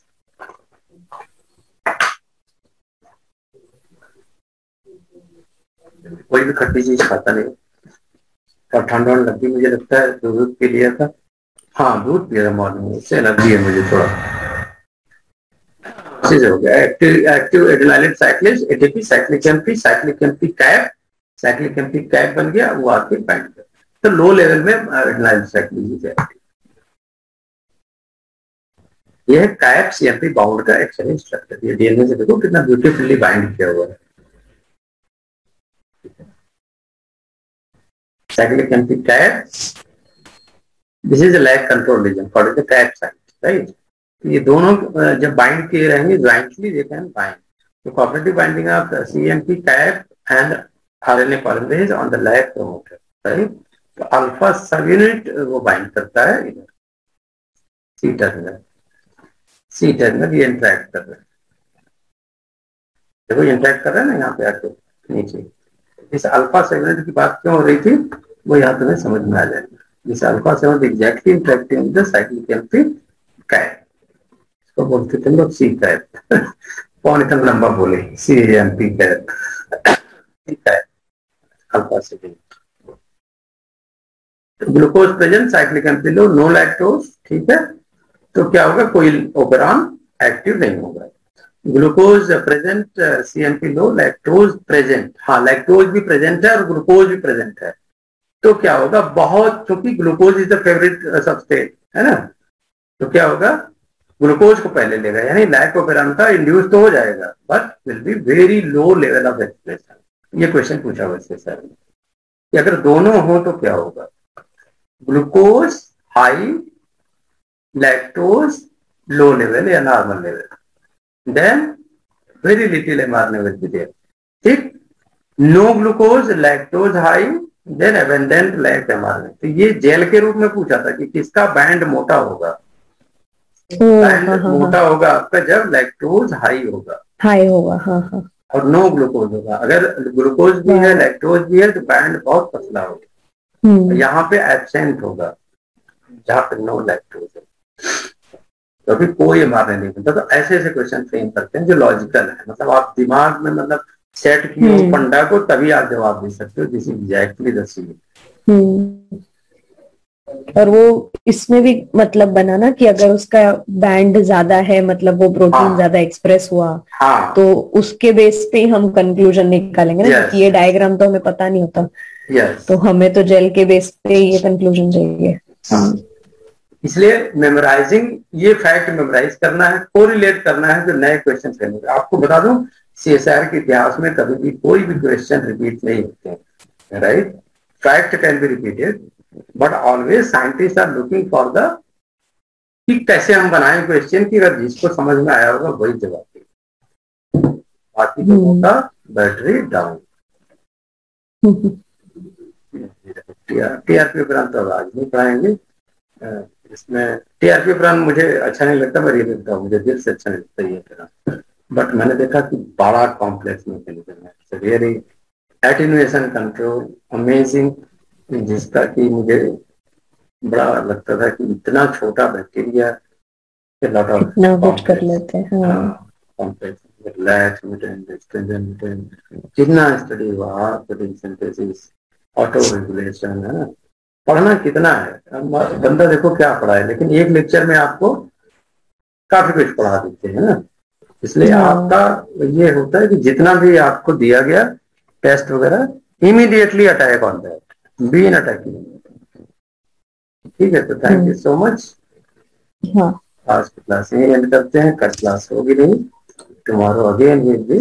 कोई भी खट्टी चीज़ खाता नहीं। और ठंड वंड लगती मुझे लगता है दूध पी लिया था। हाँ दूध पिया था मॉर्निंग में उससे एनर्जी है मुझे थोड़ा। चीज़ हो गया। Active active ATP cyclic AMP cyclic AMP CAP cyclic AMP CAP बन गया, वो आके बैठ तो लो लेवल में एडिनाइलेट साइक्लिस है ये है कैप सीएमपी बाउंड का एक्सचेंज स्ट्रक्चर ये डीएनए से देखो कितना ब्यूटीफुली बाइंड किया हुआ है। Cyclic MP cap. This is a lag control region called the cap site, right? ये दोनों जब बाइंड किए रहेंगे ज्वाइंटली दे कैन बाइंड तो cooperative binding of the CMP cap and RNA polymerase on the lag promoter, right? तो alpha subunit वो bind करता है इधर सी टर्मिनल सी टर्मिनल ये इंटरेक्ट कर रहा है देखो इंटरेक्ट कर रहा है ना यहाँ पे आके नीचे इस अल्फ़ा सेवन की बात क्यों हो रही थी, वो यहाँ तुम्हें समझ में आ जाएगा। इस alpha seven exactly interacting with the cyclic AMP CAP इसको बोलते थे लोग सी कैप कौन इतना लंबा बोले? CAMP CAP CAP alpha seven glucose present cyclic AMP low no lactose ठीक है? तो क्या होगा? कोई ओपेरॉन एक्टिव नहीं होगा। Glucose present cAMP low lactose present हाँ लैक्टोज भी प्रेजेंट है और ग्लूकोज भी प्रेजेंट है। तो क्या होगा? बहुत, क्योंकि glucose is the favourite substrate है ना? तो क्या होगा? ग्लूकोज को पहले लेगा यानी लैक ऑफ़ का इंड्यूस तो हो जाएगा but will be very low level of expression ये क्वेश्चन पूछा वैसे सर कि अगर दोनों हो तो क्या होगा? Glucose high lactose low level या normal level then very little mRNA will be there ठीक no glucose lactose high then abundant lac mRNA तो ये जेल के रूप में पूछा था कि किसका बैंड मोटा होगा? बैंड हाँ, हाँ, मोटा होगा आपका जब लैक्टोज हाई होगा। हाई होगा हाँ हाँ। और नो ग्लूकोज होगा। अगर ग्लूकोज भी है हाँ। लैक्टोज भी है तो बैंड बहुत पतला होगा। हम्म। यहाँ पे एबसेंट होगा जहाँ पे नो लैक्टोज है। तो अभी कोई मारने नहीं बनता। तो ऐसे ऐसे क्वेश्चन फ्रेम करते हैं जो लॉजिकल है। मतलब आप दिमाग में मतलब सेट किए हो हम्म। पंडा को तभी आप जवाब दे सकते हो दिस एग्जैक्टली द सीन हम्म। और वो इसमें भी मतलब बना ना कि अगर उसका बैंड ज़्यादा है मतलब वो प्रोटीन हाँ। ज़्यादा एक्सप्रेस हुआ हाँ। तो उसके बेस पे हम कंक्लूजन निकालेंगे ना. क्योंकि ये डायग्राम तो हमें पता नहीं होता। तो हमें तो जेल के बेस पे ये कंक्लूजन चाहिए। हाँ। इसलिए मेमोराइजिंग ये फैक्ट मेमोराइज करना है कोरिलेट करना है जो नए क्वेश्चन करने आपको बता दूँ सीएसआर के इतिहास में कभी भी कोई भी क्वेश्चन रिपीट नहीं होते right fact can be repeated but always scientist are looking for the कि कैसे हम बनाए क्वेश्चन की अगर जिसको समझ में आया होगा वही जवाब देगा। बाकी हम्म। होगा बैटरी डाउन टीआरपी उपरांत आज नहीं पढ़ाएँगे। इसमें टीआरपी उपरांत मुझे अच्छा नहीं लगता मैं रियली बताऊँ मुझे दिल से अच्छा नहीं लगता ये तरह बट मैंने देखा कि बड़ा कॉम्प्लेक्स मैकेनिज्म है रियली एटीनुएशन कंट्रोल अमेजिंग जिसका कि मुझे बड़ा लगता था कि इतना छोटा बैक्टीरिया लॉट ऑफ़ कर लेते हैं हाँ। Complex relax mutant extension mutant जितना स्टडी हुआ प्रोटीन सिंथेसिस ऑटो रेगुलेशन है। ना पढ़ना कितना है? बंदा देखो क्या पढ़ा है लेकिन एक लेक्चर में आपको काफ़ी कुछ पढ़ा देते हैं ना। इसलिए हाँ। आपका ये होता है कि जितना भी आपको दिया गया टेस्ट वगैरह immediately attack on that be in attacking ठीक है तो थैंक यू सो मच हाँ। आज की क्लास यही एंड करते हैं कल क्लास होगी नहीं टुमारो अगेन विल बी